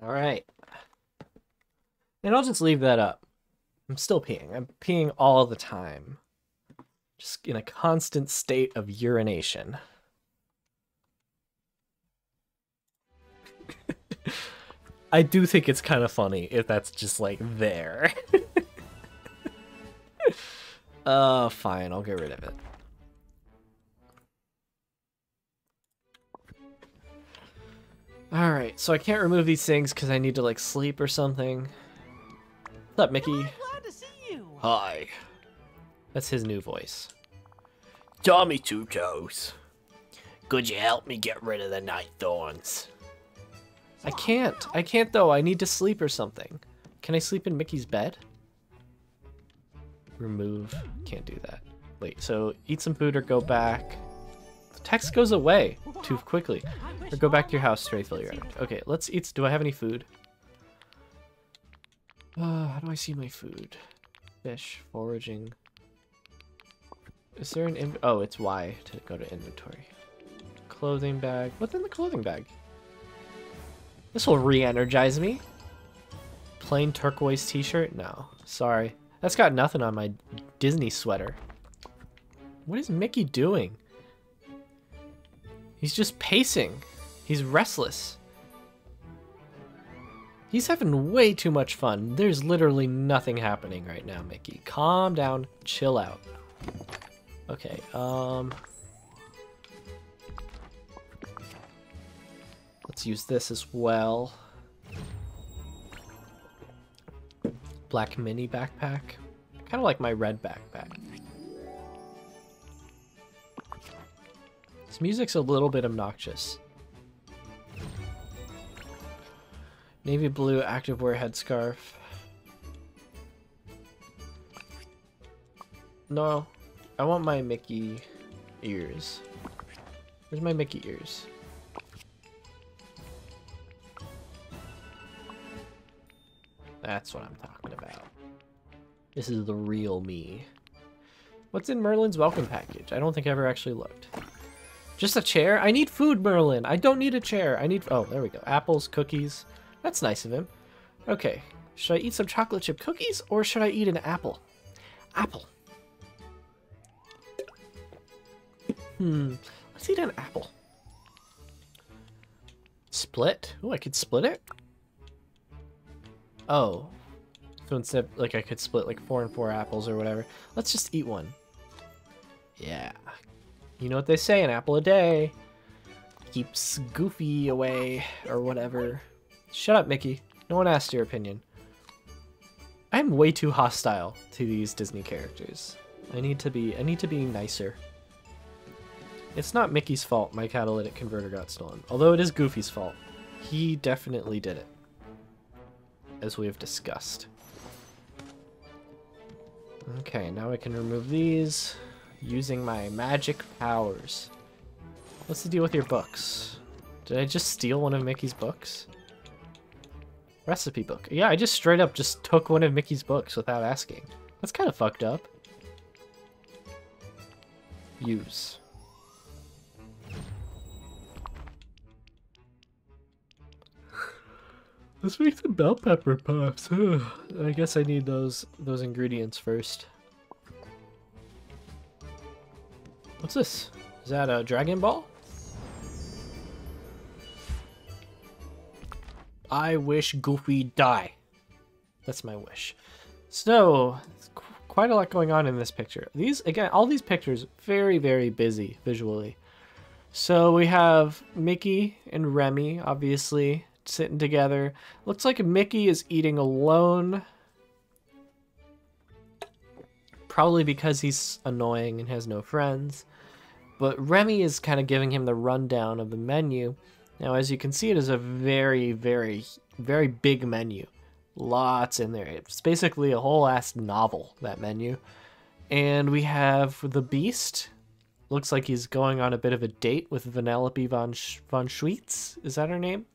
All right. And I'll just leave that up. I'm still peeing. I'm peeing all the time. Just in a constant state of urination. I do think it's kind of funny if that's just like there. uh, fine. I'll get rid of it. Alright, so I can't remove these things because I need to, like, sleep or something. What's up, Mickey? Glad to see you. Hi. That's his new voice. Tommy Two Toes. Could you help me get rid of the night thorns? I can't. I can't, though. I need to sleep or something. Can I sleep in Mickey's bed? Remove. Can't do that. Wait, so eat some food or go back. The text goes away too quickly. Or go back to your house your energy. Okay, let's eat. Do I have any food? Uh, how do I see my food? Fish, foraging. Is there an Oh, it's Y to go to inventory. Clothing bag. What's in the clothing bag? This will re-energize me. Plain turquoise t-shirt? No. Sorry. That's got nothing on my Disney sweater. What is Mickey doing? He's just pacing. He's restless. He's having way too much fun. There's literally nothing happening right now, Mickey. Calm down. Chill out. Okay, um... Let's use this as well. Black mini backpack. Kind of like my red backpack. This music's a little bit obnoxious. Navy blue activewear headscarf. No, I want my Mickey ears. Where's my Mickey ears? That's what I'm talking about. This is the real me. What's in Merlin's welcome package? I don't think I ever actually looked. Just a chair? I need food, Merlin. I don't need a chair. I need... Oh, there we go. Apples, cookies. That's nice of him. Okay. Should I eat some chocolate chip cookies or should I eat an apple? Apple. Hmm. Let's eat an apple. Split? Oh, I could split it? Oh. So instead, like, I could split, like, four and four apples or whatever. Let's just eat one. Yeah. You know what they say, an apple a day keeps Goofy away, or whatever. Shut up, Mickey. No one asked your opinion. I'm way too hostile to these Disney characters. I need to be I need to be nicer. It's not Mickey's fault my catalytic converter got stolen, although it is Goofy's fault. He definitely did it. As we have discussed. Okay, now I can remove these using my magic powers. What's the deal with your books? Did I just steal one of Mickey's books? Recipe book. Yeah, I just straight up just took one of Mickey's books without asking. That's kind of fucked up. Use. Let's make some bell pepper puffs. I guess I need those those ingredients first. What's this? Is that a Dragon Ball? I wish Goofy die. That's my wish. So, quite a lot going on in this picture. These, again, all these pictures, very, very busy visually. So we have Mickey and Remy, obviously, sitting together. Looks like Mickey is eating alone. Probably because he's annoying and has no friends. But Remy is kind of giving him the rundown of the menu. Now, as you can see, it is a very, very, very big menu. Lots in there. It's basically a whole ass novel, that menu. And we have the Beast. Looks like he's going on a bit of a date with Vanellope von, Sch- von Schweetz. Is that her name?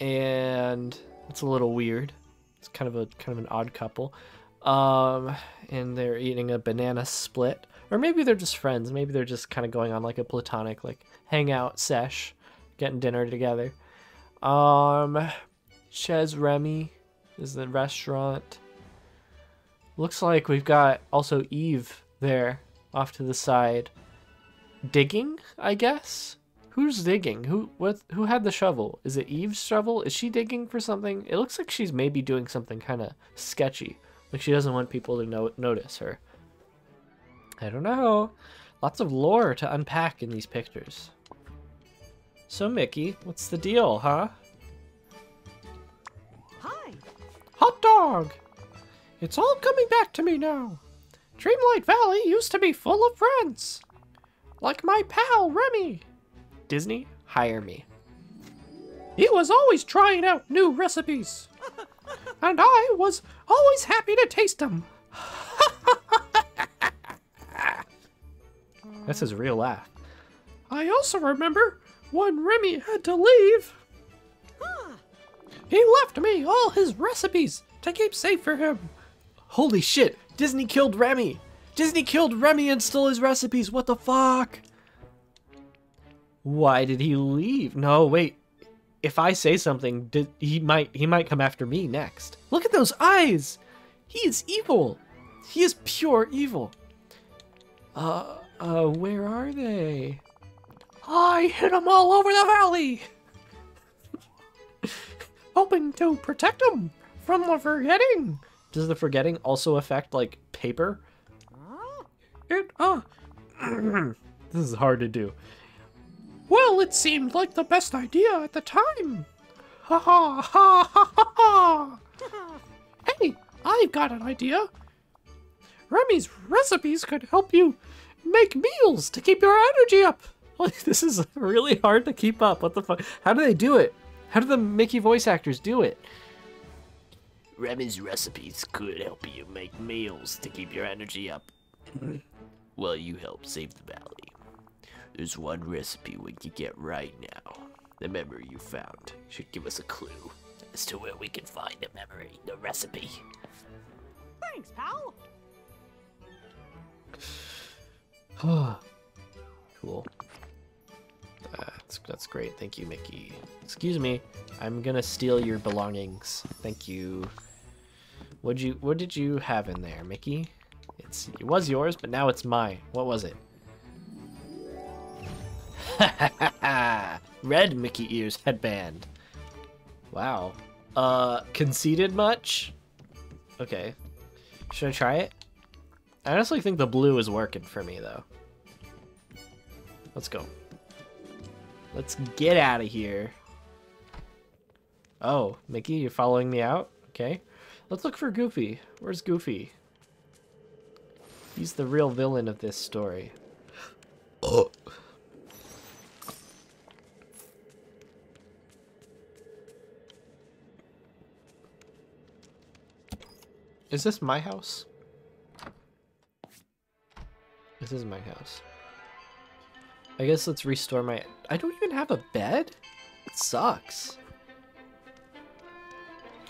And it's a little weird. It's kind of a kind of an odd couple. Um, and they're eating a banana split. Or maybe they're just friends. Maybe they're just kind of going on like a platonic like hangout sesh getting dinner together. Um, Chez Remy is the restaurant. Looks like we've got also Eve there off to the side, digging. I guess. Who's digging? Who what? Who had the shovel? Is it Eve's shovel? Is she digging for something? It looks like she's maybe doing something kind of sketchy. Like she doesn't want people to no- notice her. I don't know. Lots of lore to unpack in these pictures. So, Mickey, what's the deal, huh? Hi. Hot dog! It's all coming back to me now. Dreamlight Valley used to be full of friends. Like my pal, Remy. Disney, hire me. He was always trying out new recipes. And I was always happy to taste them. That's his real laugh. I also remember when Remy had to leave. He left me all his recipes to keep safe for him. Holy shit! Disney killed Remy! Disney killed Remy and stole his recipes! What the fuck? Why did he leave? No, wait. If I say something, did, he might he might come after me next. Look at those eyes! He is evil! He is pure evil. Uh, uh, where are they? I hid them all over the valley! hoping to protect them from the forgetting. Does the forgetting also affect like paper? It uh This is hard to do. Well, it seemed like the best idea at the time. Ha ha ha ha ha ha. Hey, I've got an idea. Remy's recipes could help you make meals to keep your energy up. This is really hard to keep up. What the fuck? How do they do it? How do the Mickey voice actors do it? Remy's recipes could help you make meals to keep your energy up. While you help save the valley. There's one recipe we can get right now. The memory you found should give us a clue as to where we can find the memory, the recipe. Thanks, pal. cool. That's that's great. Thank you, Mickey. Excuse me. I'm gonna steal your belongings. Thank you. What'd you what did you have in there, Mickey? It's it was yours, but now it's mine. What was it? Red Mickey ears headband. Wow. Uh conceited much? Okay. Should I try it? I honestly think the blue is working for me though. Let's go. Let's get out of here. Oh, Mickey, you're following me out? Okay. Let's look for Goofy. Where's Goofy? He's the real villain of this story. Oh. Is this my house? This is my house. I guess let's restore my... I don't even have a bed? It sucks.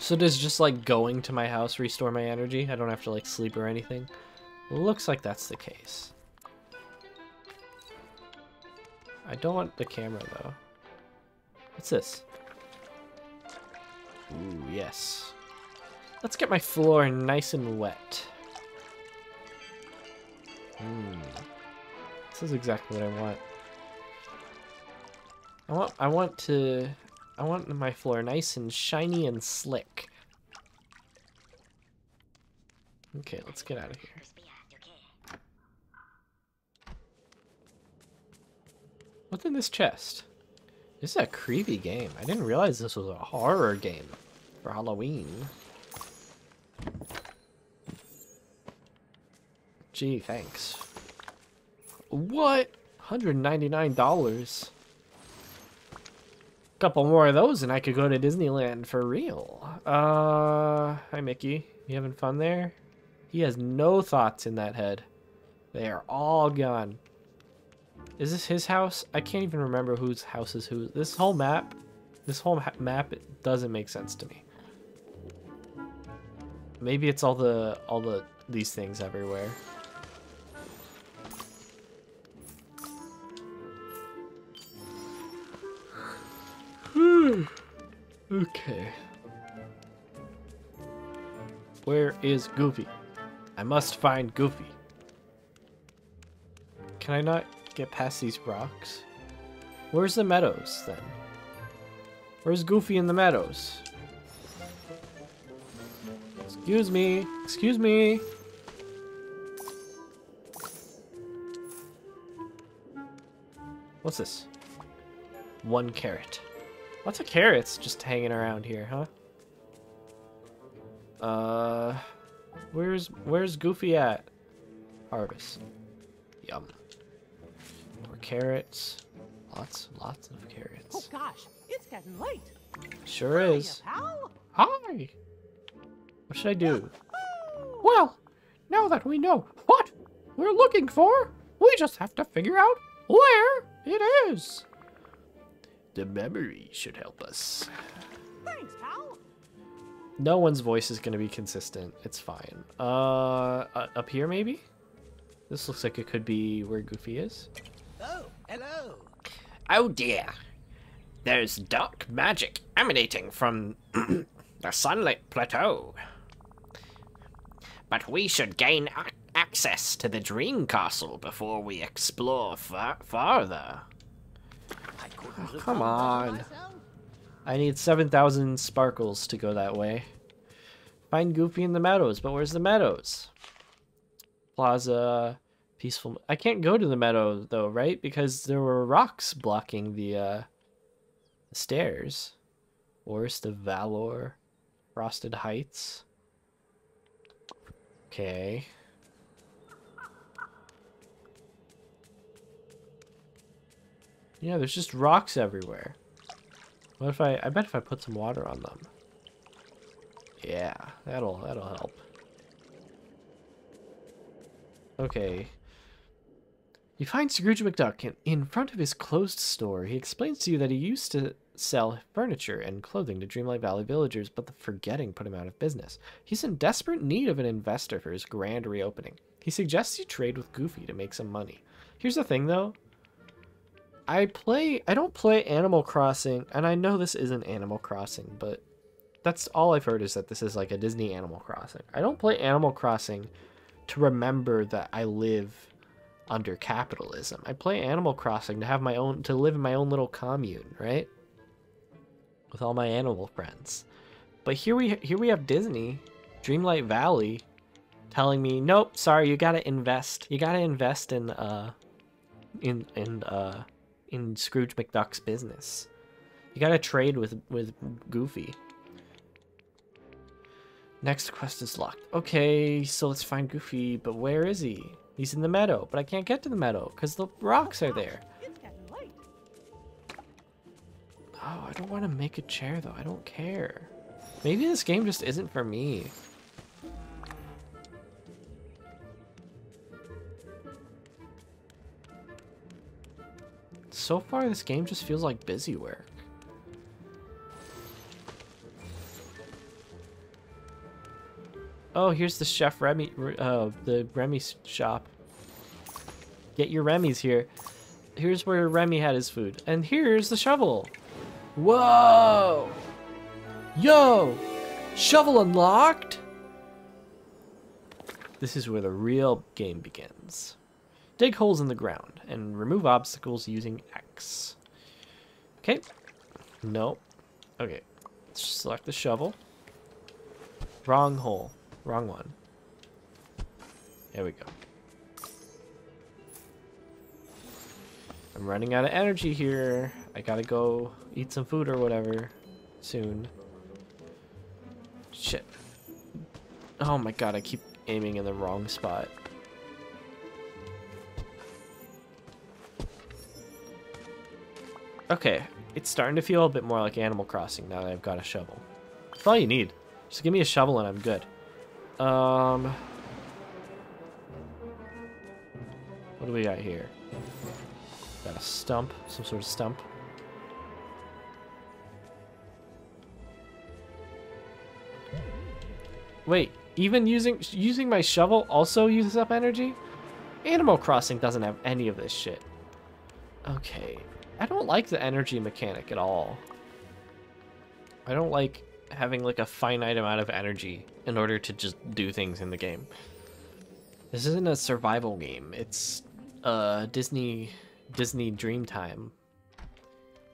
So does just like going to my house restore my energy? I don't have to like sleep or anything? looks like that's the case. I don't want the camera though. What's this? Ooh, yes. Let's get my floor nice and wet. Hmm. This is exactly what I want. I want I want to I want my floor nice and shiny and slick. Okay, let's get out of here. What's in this chest? This is a creepy game. I didn't realize this was a horror game for Halloween. Gee, thanks. What? $199? Couple more of those and I could go to Disneyland for real. Uh, hi Mickey. You having fun there? He has no thoughts in that head. They are all gone. Is this his house? I can't even remember whose house is whose. This whole map, this whole map it doesn't make sense to me. Maybe it's all the all the these things everywhere. Hmm. okay. Where is Goofy? I must find Goofy. Can I not get past these rocks? Where's the meadows, then? Where's Goofy in the meadows? Excuse me. Excuse me. What's this? One carrot. Lots of carrots just hanging around here, huh? Uh, where's where's Goofy at? Harvest. Yum. More carrots. Lots, lots of carrots. Oh gosh, it's getting late. Sure Hiya, is. Hi. What should I do? Well, now that we know what we're looking for, we just have to figure out where it is. The memory should help us. Thanks, pal. No one's voice is going to be consistent. It's fine. Uh, uh, up here maybe? This looks like it could be where Goofy is. Oh, hello. Oh dear. There's dark magic emanating from the Sunlit Plateau. But we should gain ac- access to the Dream Castle before we explore far- farther. I couldn't Come on. I need 7,000 sparkles to go that way. Find Goofy in the meadows, but where's the meadows? Plaza, peaceful. I can't go to the meadow though, right? Because there were rocks blocking the uh, the stairs. Forest of Valor, Frosted Heights. Okay. Yeah, there's just rocks everywhere. What if I? I bet if I put some water on them. Yeah, that'll that'll help. Okay. You find Scrooge McDuck in, in front of his closed store. He explains to you that he used to sell furniture and clothing to Dreamlight Valley villagers, but the forgetting put him out of business. He's in desperate need of an investor for his grand reopening. He suggests you trade with Goofy to make some money. Here's the thing, though. I play I don't play Animal Crossing, and I know this isn't Animal Crossing, but that's all I've heard is that this is like a Disney Animal Crossing. I don't play Animal Crossing to remember that I live under capitalism. I play Animal Crossing to have my own to live in my own little commune, right? With all my animal friends. But here we here we have Disney, Dreamlight Valley telling me, "Nope, sorry, you got to invest. You got to invest in uh in in uh in Scrooge McDuck's business. You gotta trade with with Goofy. Next quest is locked. Okay, so let's find Goofy, but where is he? He's in the meadow, but I can't get to the meadow because the rocks are there. Oh, I don't want to make a chair though. I don't care. Maybe this game just isn't for me. So far, this game just feels like busy work. Oh, here's the Chef Remy, uh, the Remy shop. Get your Remy's here. Here's where Remy had his food. And here's the shovel. Whoa! Yo! Shovel unlocked? This is where the real game begins. Dig holes in the ground and remove obstacles using X. Okay. Nope. Okay. Select the shovel. Wrong hole. Wrong one. There we go. I'm running out of energy here. I gotta go eat some food or whatever soon. Shit. Oh my god, I keep aiming in the wrong spot. Okay, it's starting to feel a bit more like Animal Crossing now that I've got a shovel. That's all you need. Just give me a shovel and I'm good. Um, what do we got here? Got a stump, some sort of stump. Wait, even using using my shovel also uses up energy? Animal Crossing doesn't have any of this shit. Okay, I don't like the energy mechanic at all. I don't like having like a finite amount of energy in order to just do things in the game. This isn't a survival game. It's uh Disney Disney Dreamtime.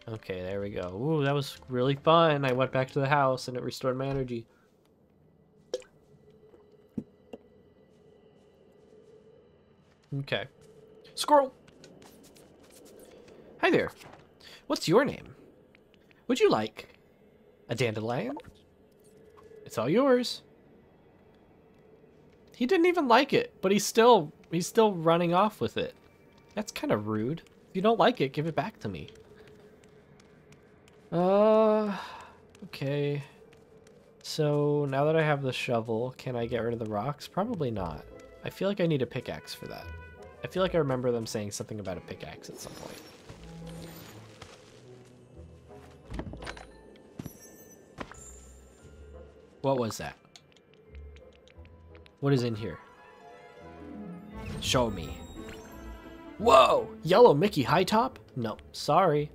Okay, there we go. Ooh, that was really fun. I went back to the house and it restored my energy. Okay. Squirrel! Hi there. What's your name? Would you like a dandelion? It's all yours. He didn't even like it, but he's still he's still running off with it. That's kind of rude. If you don't like it, give it back to me. Uh, okay. So now that I have the shovel, can I get rid of the rocks? Probably not. I feel like I need a pickaxe for that. I feel like I remember them saying something about a pickaxe at some point. What was that? What is in here? Show me. Whoa! Yellow Mickey High Top? No, sorry.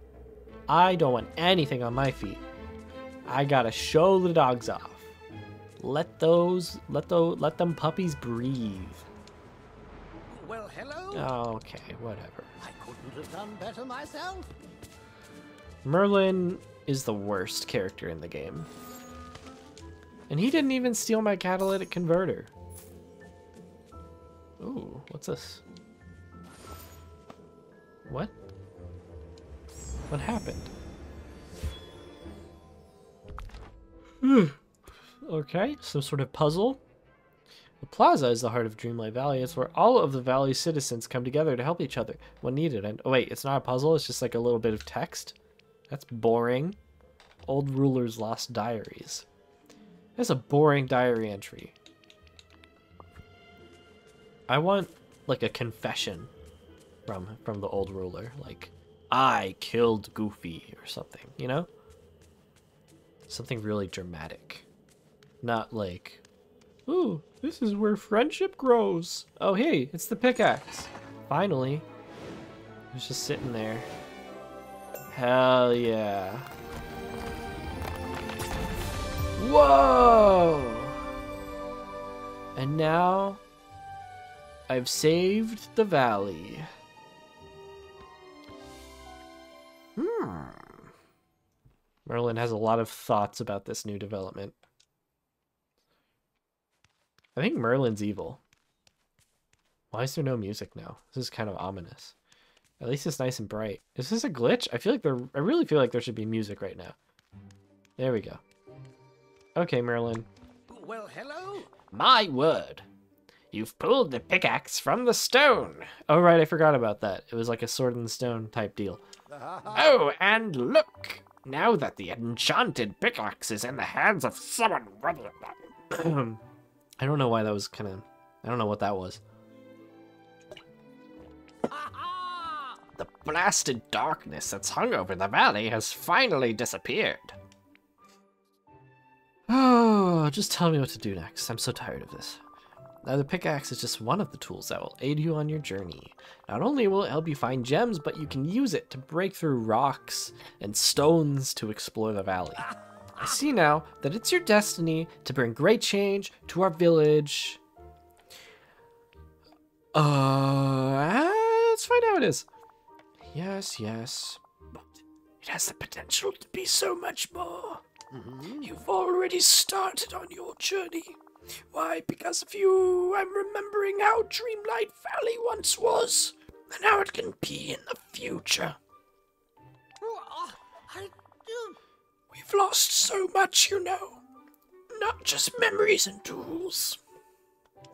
I don't want anything on my feet. I gotta show the dogs off. Let those, let those, let them puppies breathe. Well, hello. Okay, whatever. I couldn't have done better myself. Merlin is the worst character in the game. And he didn't even steal my catalytic converter. Ooh, what's this? What? What happened? Hmm. Okay, some sort of puzzle. The plaza is the heart of Dreamlight Valley. It's where all of the valley's citizens come together to help each other when needed. And oh wait, it's not a puzzle. It's just like a little bit of text. That's boring. Old rulers lost diaries. That's a boring diary entry. I want like a confession from from the old ruler, like I killed Goofy or something, you know? Something really dramatic. Not like, ooh, this is where friendship grows. Oh, hey, it's the pickaxe. Finally. It's just sitting there. Hell yeah. Whoa! And now I've saved the valley. Hmm. Merlin has a lot of thoughts about this new development. I think Merlin's evil. Why is there no music now? This is kind of ominous. At least it's nice and bright. Is this a glitch? I feel like there. I really feel like there should be music right now. There we go. Okay, Merlin. Well, hello. My word. You've pulled the pickaxe from the stone. Oh, right, I forgot about that. It was like a sword and stone type deal. oh, and look! Now that the enchanted pickaxe is in the hands of someone worthy. I don't know why that was kind of. I don't know what that was. The blasted darkness that's hung over the valley has finally disappeared. Oh, just tell me what to do next. I'm so tired of this. Now, the pickaxe is just one of the tools that will aid you on your journey. Not only will it help you find gems, but you can use it to break through rocks and stones to explore the valley. I see now that it's your destiny to bring great change to our village. Uh, let's find out how it is. Yes, yes. But it has the potential to be so much more. You've already started on your journey. Why, because of you, I'm remembering how Dreamlight Valley once was, and how it can be in the future. We've lost so much, you know. Not just memories and tools,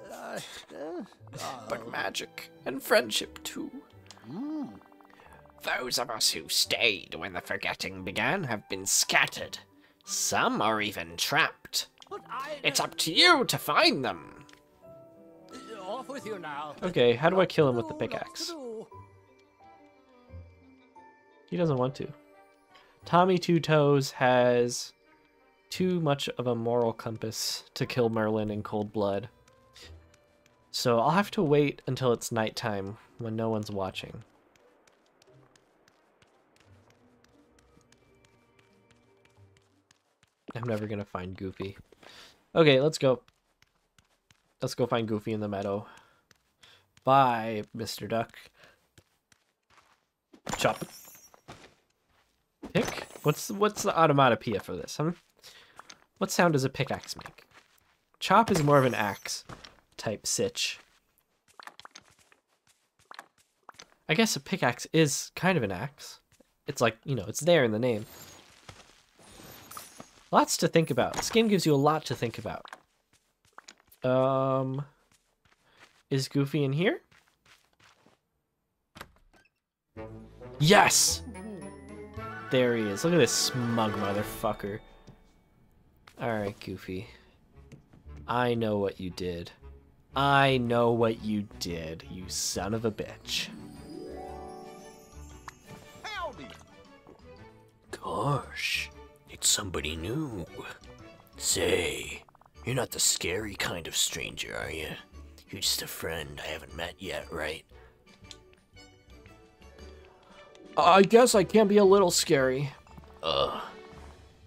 but uh, magic and friendship too. Those of us who stayed when the forgetting began have been scattered. Some are even trapped. It's up to you to find them. Off with you now. Okay, how do I kill him with the pickaxe? He doesn't want to. Tommy Two Toes has too much of a moral compass to kill Merlin in cold blood. So I'll have to wait until it's nighttime when no one's watching. I'm never gonna find Goofy. Okay, let's go. Let's go find Goofy in the meadow. Bye, Mr. Duck. Chop. Pick? What's what's the automatopoeia for this? Huh? What sound does a pickaxe make? Chop is more of an axe type sitch. I guess a pickaxe is kind of an axe. It's like, you know, it's there in the name. Lots to think about. This game gives you a lot to think about. Um, is Goofy in here? Yes! There he is. Look at this smug motherfucker. Alright, Goofy. I know what you did. I know what you did, you son of a bitch. Howdy. Gosh, it's somebody new. Say, you're not the scary kind of stranger, are you? You're just a friend I haven't met yet, right? I guess I can be a little scary. Uh,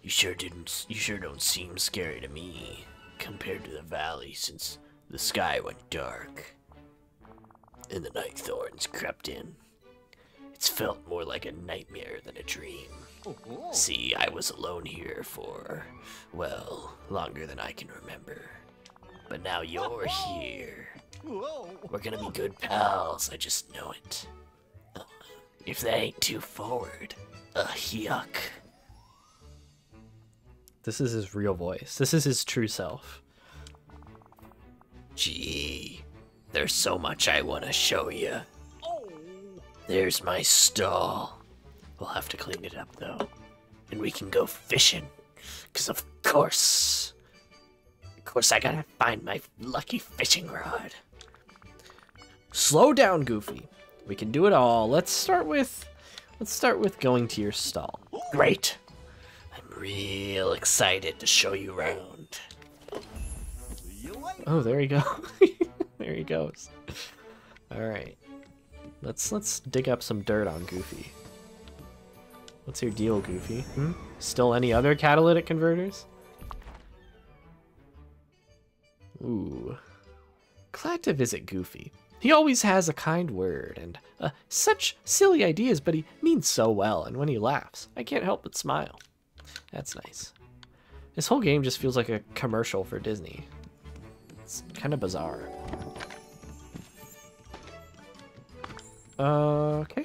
you sure didn't. You sure don't seem scary to me compared to the valley since the sky went dark and the night thorns crept in. It's felt more like a nightmare than a dream. See, I was alone here for, well, longer than I can remember. But now you're here. We're gonna be good pals, I just know it. If that ain't too forward, uh, yuck. This is his real voice. This is his true self. Gee, there's so much I want to show you. There's my stall. We'll have to clean it up though. And we can go fishing. Cause of course. Of course I gotta find my lucky fishing rod. Slow down, Goofy. We can do it all. Let's start with let's start with going to your stall. Great. I'm real excited to show you around. See you later. Oh, there you go. there he goes. All right. Let's let's dig up some dirt on Goofy. What's your deal, Goofy? Hmm? Still any other catalytic converters? Ooh. Glad to visit Goofy. He always has a kind word and uh, such silly ideas, but he means so well, and when he laughs, I can't help but smile. That's nice. This whole game just feels like a commercial for Disney. It's kind of bizarre. Okay.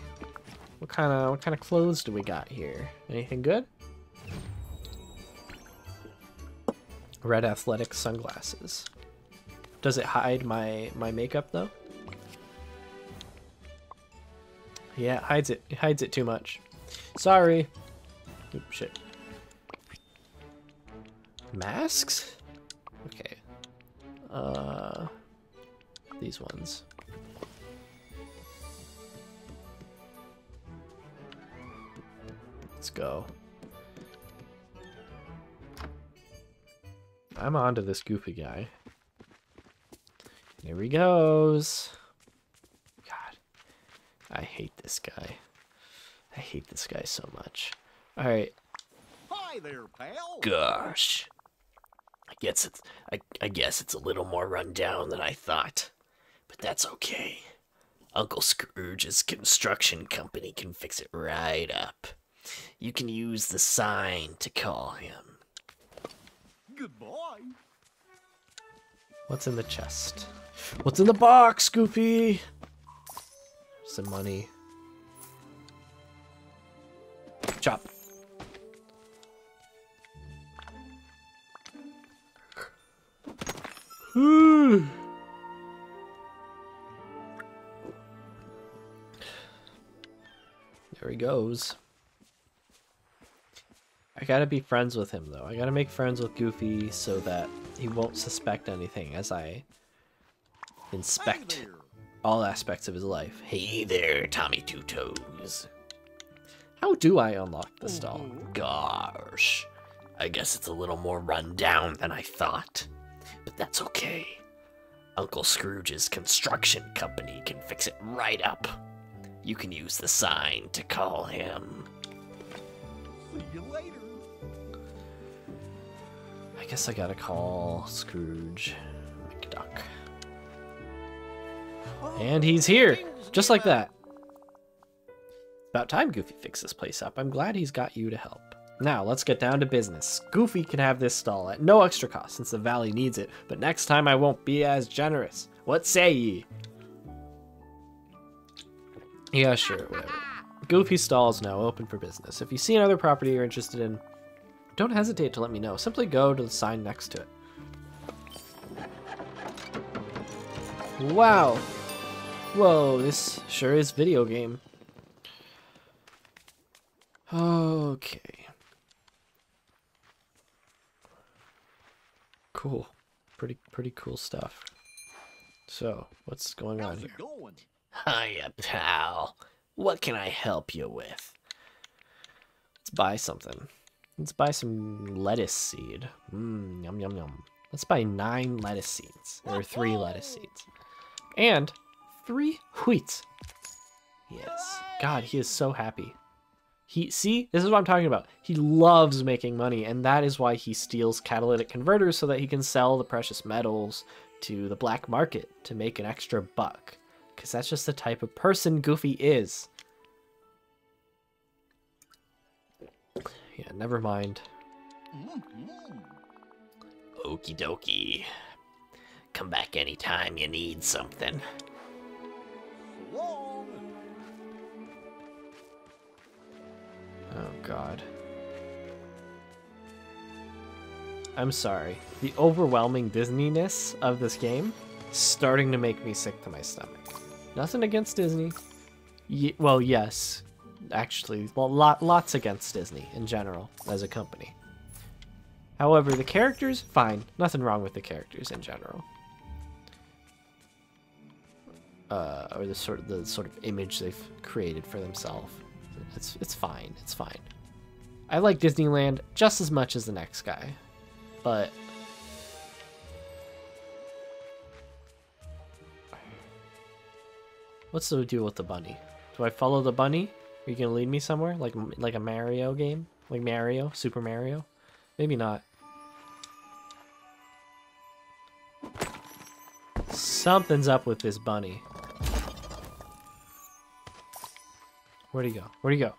What kind of what kind of clothes do we got here? Anything good? Red athletic sunglasses. Does it hide my my makeup though? Yeah, it hides it. It hides it too much. Sorry. Oop, shit. Masks? Okay. Uh, these ones. Let's go. I'm onto this goofy guy. Here he goes. I hate this guy. I hate this guy so much. All right, Hi there, pal. Gosh. I guess it's I, I guess it's a little more run down than I thought. But that's okay. Uncle Scrooge's construction company can fix it right up. You can use the sign to call him. Goodbye. what's in the chest? What's in the box, Goofy? Some money. Chop. Hmm. There he goes. I gotta be friends with him though. I gotta make friends with Goofy so that he won't suspect anything as I inspect Hey. All aspects of his life. Hey there, Tommy Two Toes. How do I unlock the stall? Oh, gosh. I guess it's a little more run down than I thought. But that's okay. Uncle Scrooge's construction company can fix it right up. You can use the sign to call him. See you later. I guess I gotta call Scrooge McDuck. And he's here, just like that. About time Goofy fixed this place up. I'm glad he's got you to help. Now, let's get down to business. Goofy can have this stall at no extra cost since the valley needs it, but next time I won't be as generous. What say ye? Yeah, sure, whatever. Goofy's stall is now open for business. If you see another property you're interested in, don't hesitate to let me know. Simply go to the sign next to it. Wow. Whoa, this sure is video game. Okay. Cool. Pretty pretty cool stuff. So, what's going on here? it going? Hiya, pal. What can I help you with? Let's buy something. Let's buy some lettuce seed. Mmm, yum yum yum. Let's buy nine lettuce seeds. Or three lettuce seeds. And three wheats. Yes. God, he is so happy. He see, this is what I'm talking about. He loves making money, and that is why he steals catalytic converters so that he can sell the precious metals to the black market to make an extra buck. Because that's just the type of person Goofy is. Yeah, never mind. Okie dokie. Come back anytime you need something. Oh god. I'm sorry. The overwhelming Disneyness of this game starting to make me sick to my stomach. Nothing against Disney. Well, yes, actually, well, lot lots against Disney in general as a company. However, the characters, fine. Nothing wrong with the characters in general. Uh, or the sort of the sort of image they've created for themselves. It's it's fine. It's fine. I like Disneyland just as much as the next guy, but what's the deal with the bunny? Do I follow the bunny? Are you gonna lead me somewhere like like a Mario game, like Mario, Super Mario? Maybe not. Something's up with this bunny. Where'd he go? Where'd he go?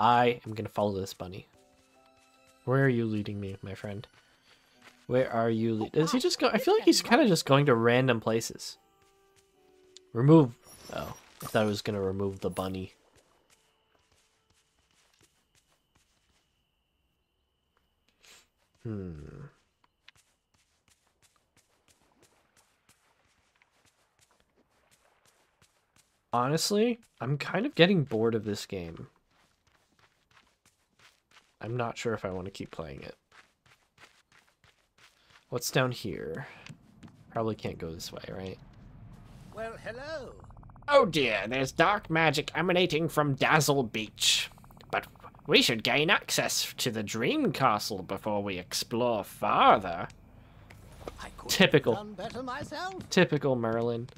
I am gonna follow this bunny. Where are you leading me, my friend? Where are you? Is he just go? I feel like he's kind of just going to random places. Remove. Oh, I thought I was gonna remove the bunny. Hmm. Honestly, I'm kind of getting bored of this game. I'm not sure if I want to keep playing it. What's down here? Probably can't go this way, right? Well, hello. Oh dear, there's dark magic emanating from Dazzle Beach. But we should gain access to the Dream Castle before we explore farther. I could Typical. have done better myself. Typical Merlin.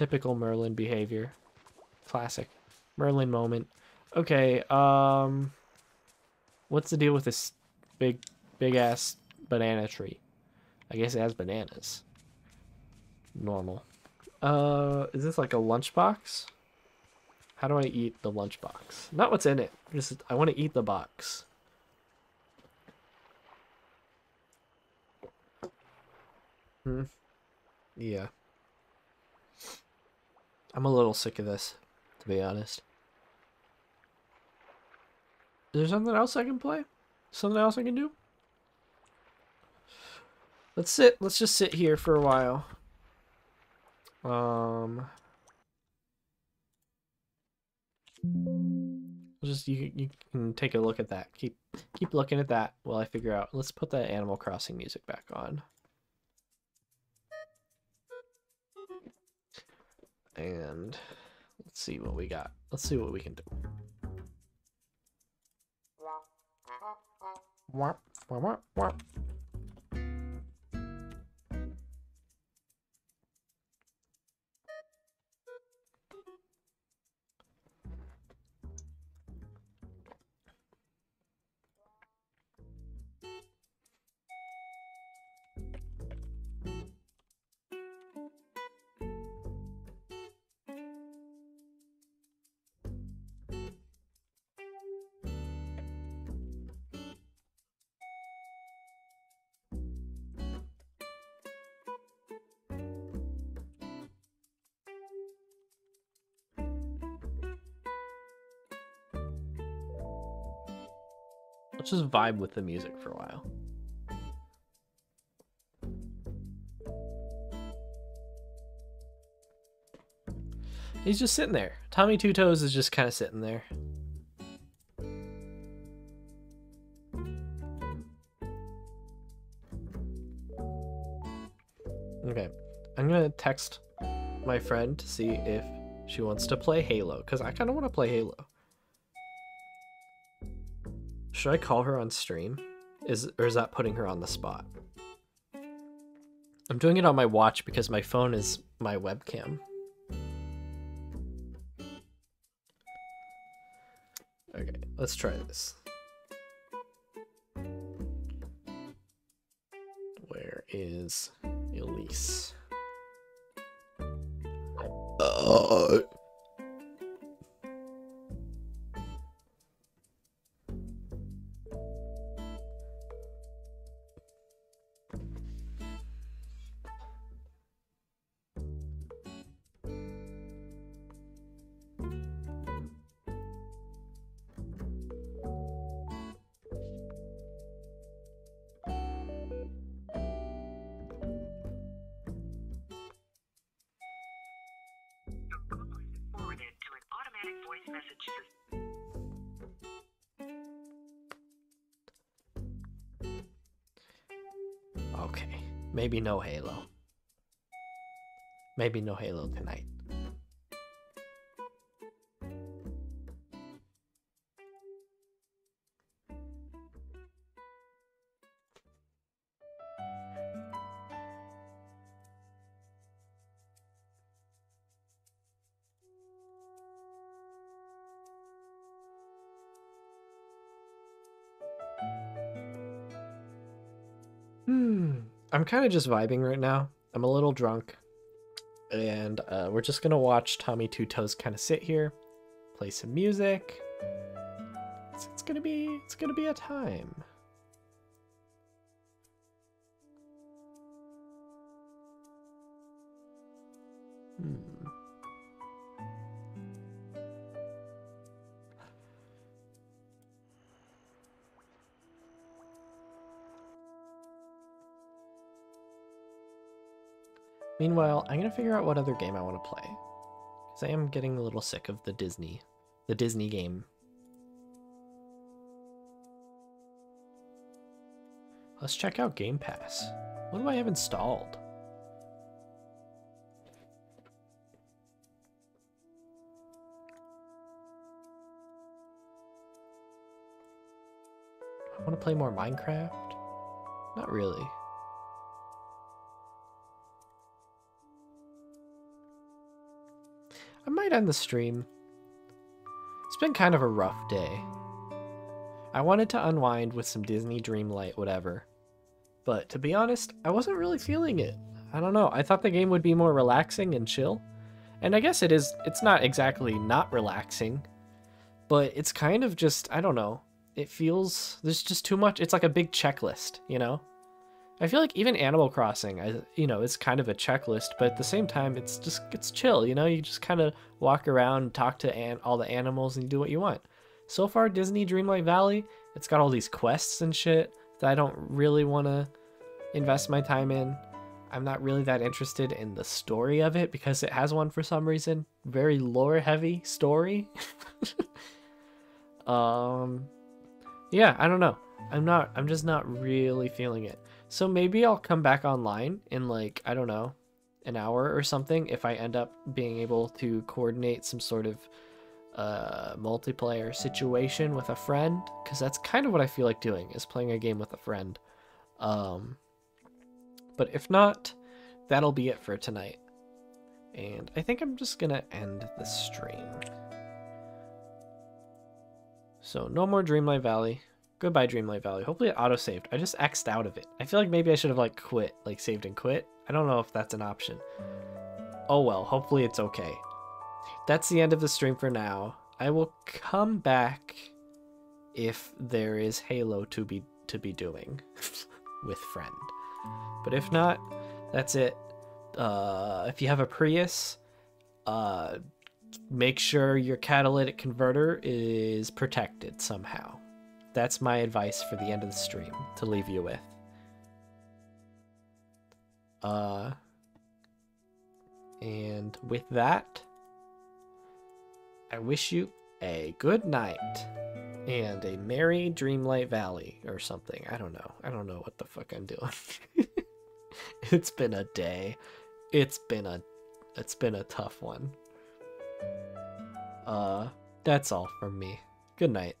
Typical Merlin behavior. Classic. Merlin moment. Okay, um what's the deal with this big big ass banana tree? I guess it has bananas. Normal. Uh is this like a lunchbox? How do I eat the lunchbox? Not what's in it. Just I want to eat the box. Hmm. Yeah. I'm a little sick of this, to be honest. Is there something else I can play? Something else I can do? Let's sit. Let's just sit here for a while. Um. Just you. You can take a look at that. Keep keep looking at that while I figure out. Let's put that Animal Crossing music back on. And let's see what we got. Let's see what we can do. Let's just vibe with the music for a while. He's just sitting there. Tommy Two Toes is just kind of sitting there. Okay, I'm gonna text my friend to see if she wants to play Halo, because I kind of want to play Halo. Should I call her on stream? Is or is that putting her on the spot? I'm doing it on my watch because my phone is my webcam. Okay, let's try this. Where is Elise? Uh, maybe no Halo. Maybe no Halo tonight. Kind of just vibing right now. I'm a little drunk. And uh, we're just going to watch Tommy Two Toes kind of sit here, play some music. It's, it's going to be it's going to be a time. Meanwhile, I'm gonna figure out what other game I want to play. Because I am getting a little sick of the Disney, the Disney game. Let's check out Game Pass. What do I have installed? I want to play more Minecraft? Not really. I might end the stream. It's been kind of a rough day. I wanted to unwind with some Disney Dreamlight, whatever. But to be honest, I wasn't really feeling it. I don't know. I thought the game would be more relaxing and chill. And I guess it is, it's not exactly not relaxing, but it's kind of just, I don't know. It feels, there's just too much. It's like a big checklist, you know? I feel like even Animal Crossing, I, you know, it's kind of a checklist, but at the same time, it's just, it's chill, you know? You just kind of walk around, talk to an, all the animals, and you do what you want. So far, Disney Dreamlight Valley, it's got all these quests and shit that I don't really want to invest my time in. I'm not really that interested in the story of it because it has one for some reason. Very lore heavy story. um yeah, I don't know. I'm not I'm just not really feeling it. So maybe I'll come back online in like, I don't know, an hour or something if I end up being able to coordinate some sort of uh multiplayer situation with a friend because that's kind of what I feel like doing is playing a game with a friend. Um but if not, that'll be it for tonight. And I think I'm just gonna end the stream. So no more Dreamlight Valley. Goodbye Dreamlight Valley. Hopefully it auto-saved. I just X'd out of it. I feel like maybe I should have like quit, like saved and quit. I don't know if that's an option. Oh well, hopefully it's okay. That's the end of the stream for now. I will come back if there is Halo to be to be doing with friend. But if not, that's it. Uh, if you have a Prius, uh, make sure your catalytic converter is protected somehow. That's my advice for the end of the stream to leave you with. Uh, and with that, I wish you a good night and a merry Dreamlight Valley or something. I don't know. I don't know what the fuck I'm doing. it's been a day. It's been a it's been a tough one. Uh that's all from me. Good night.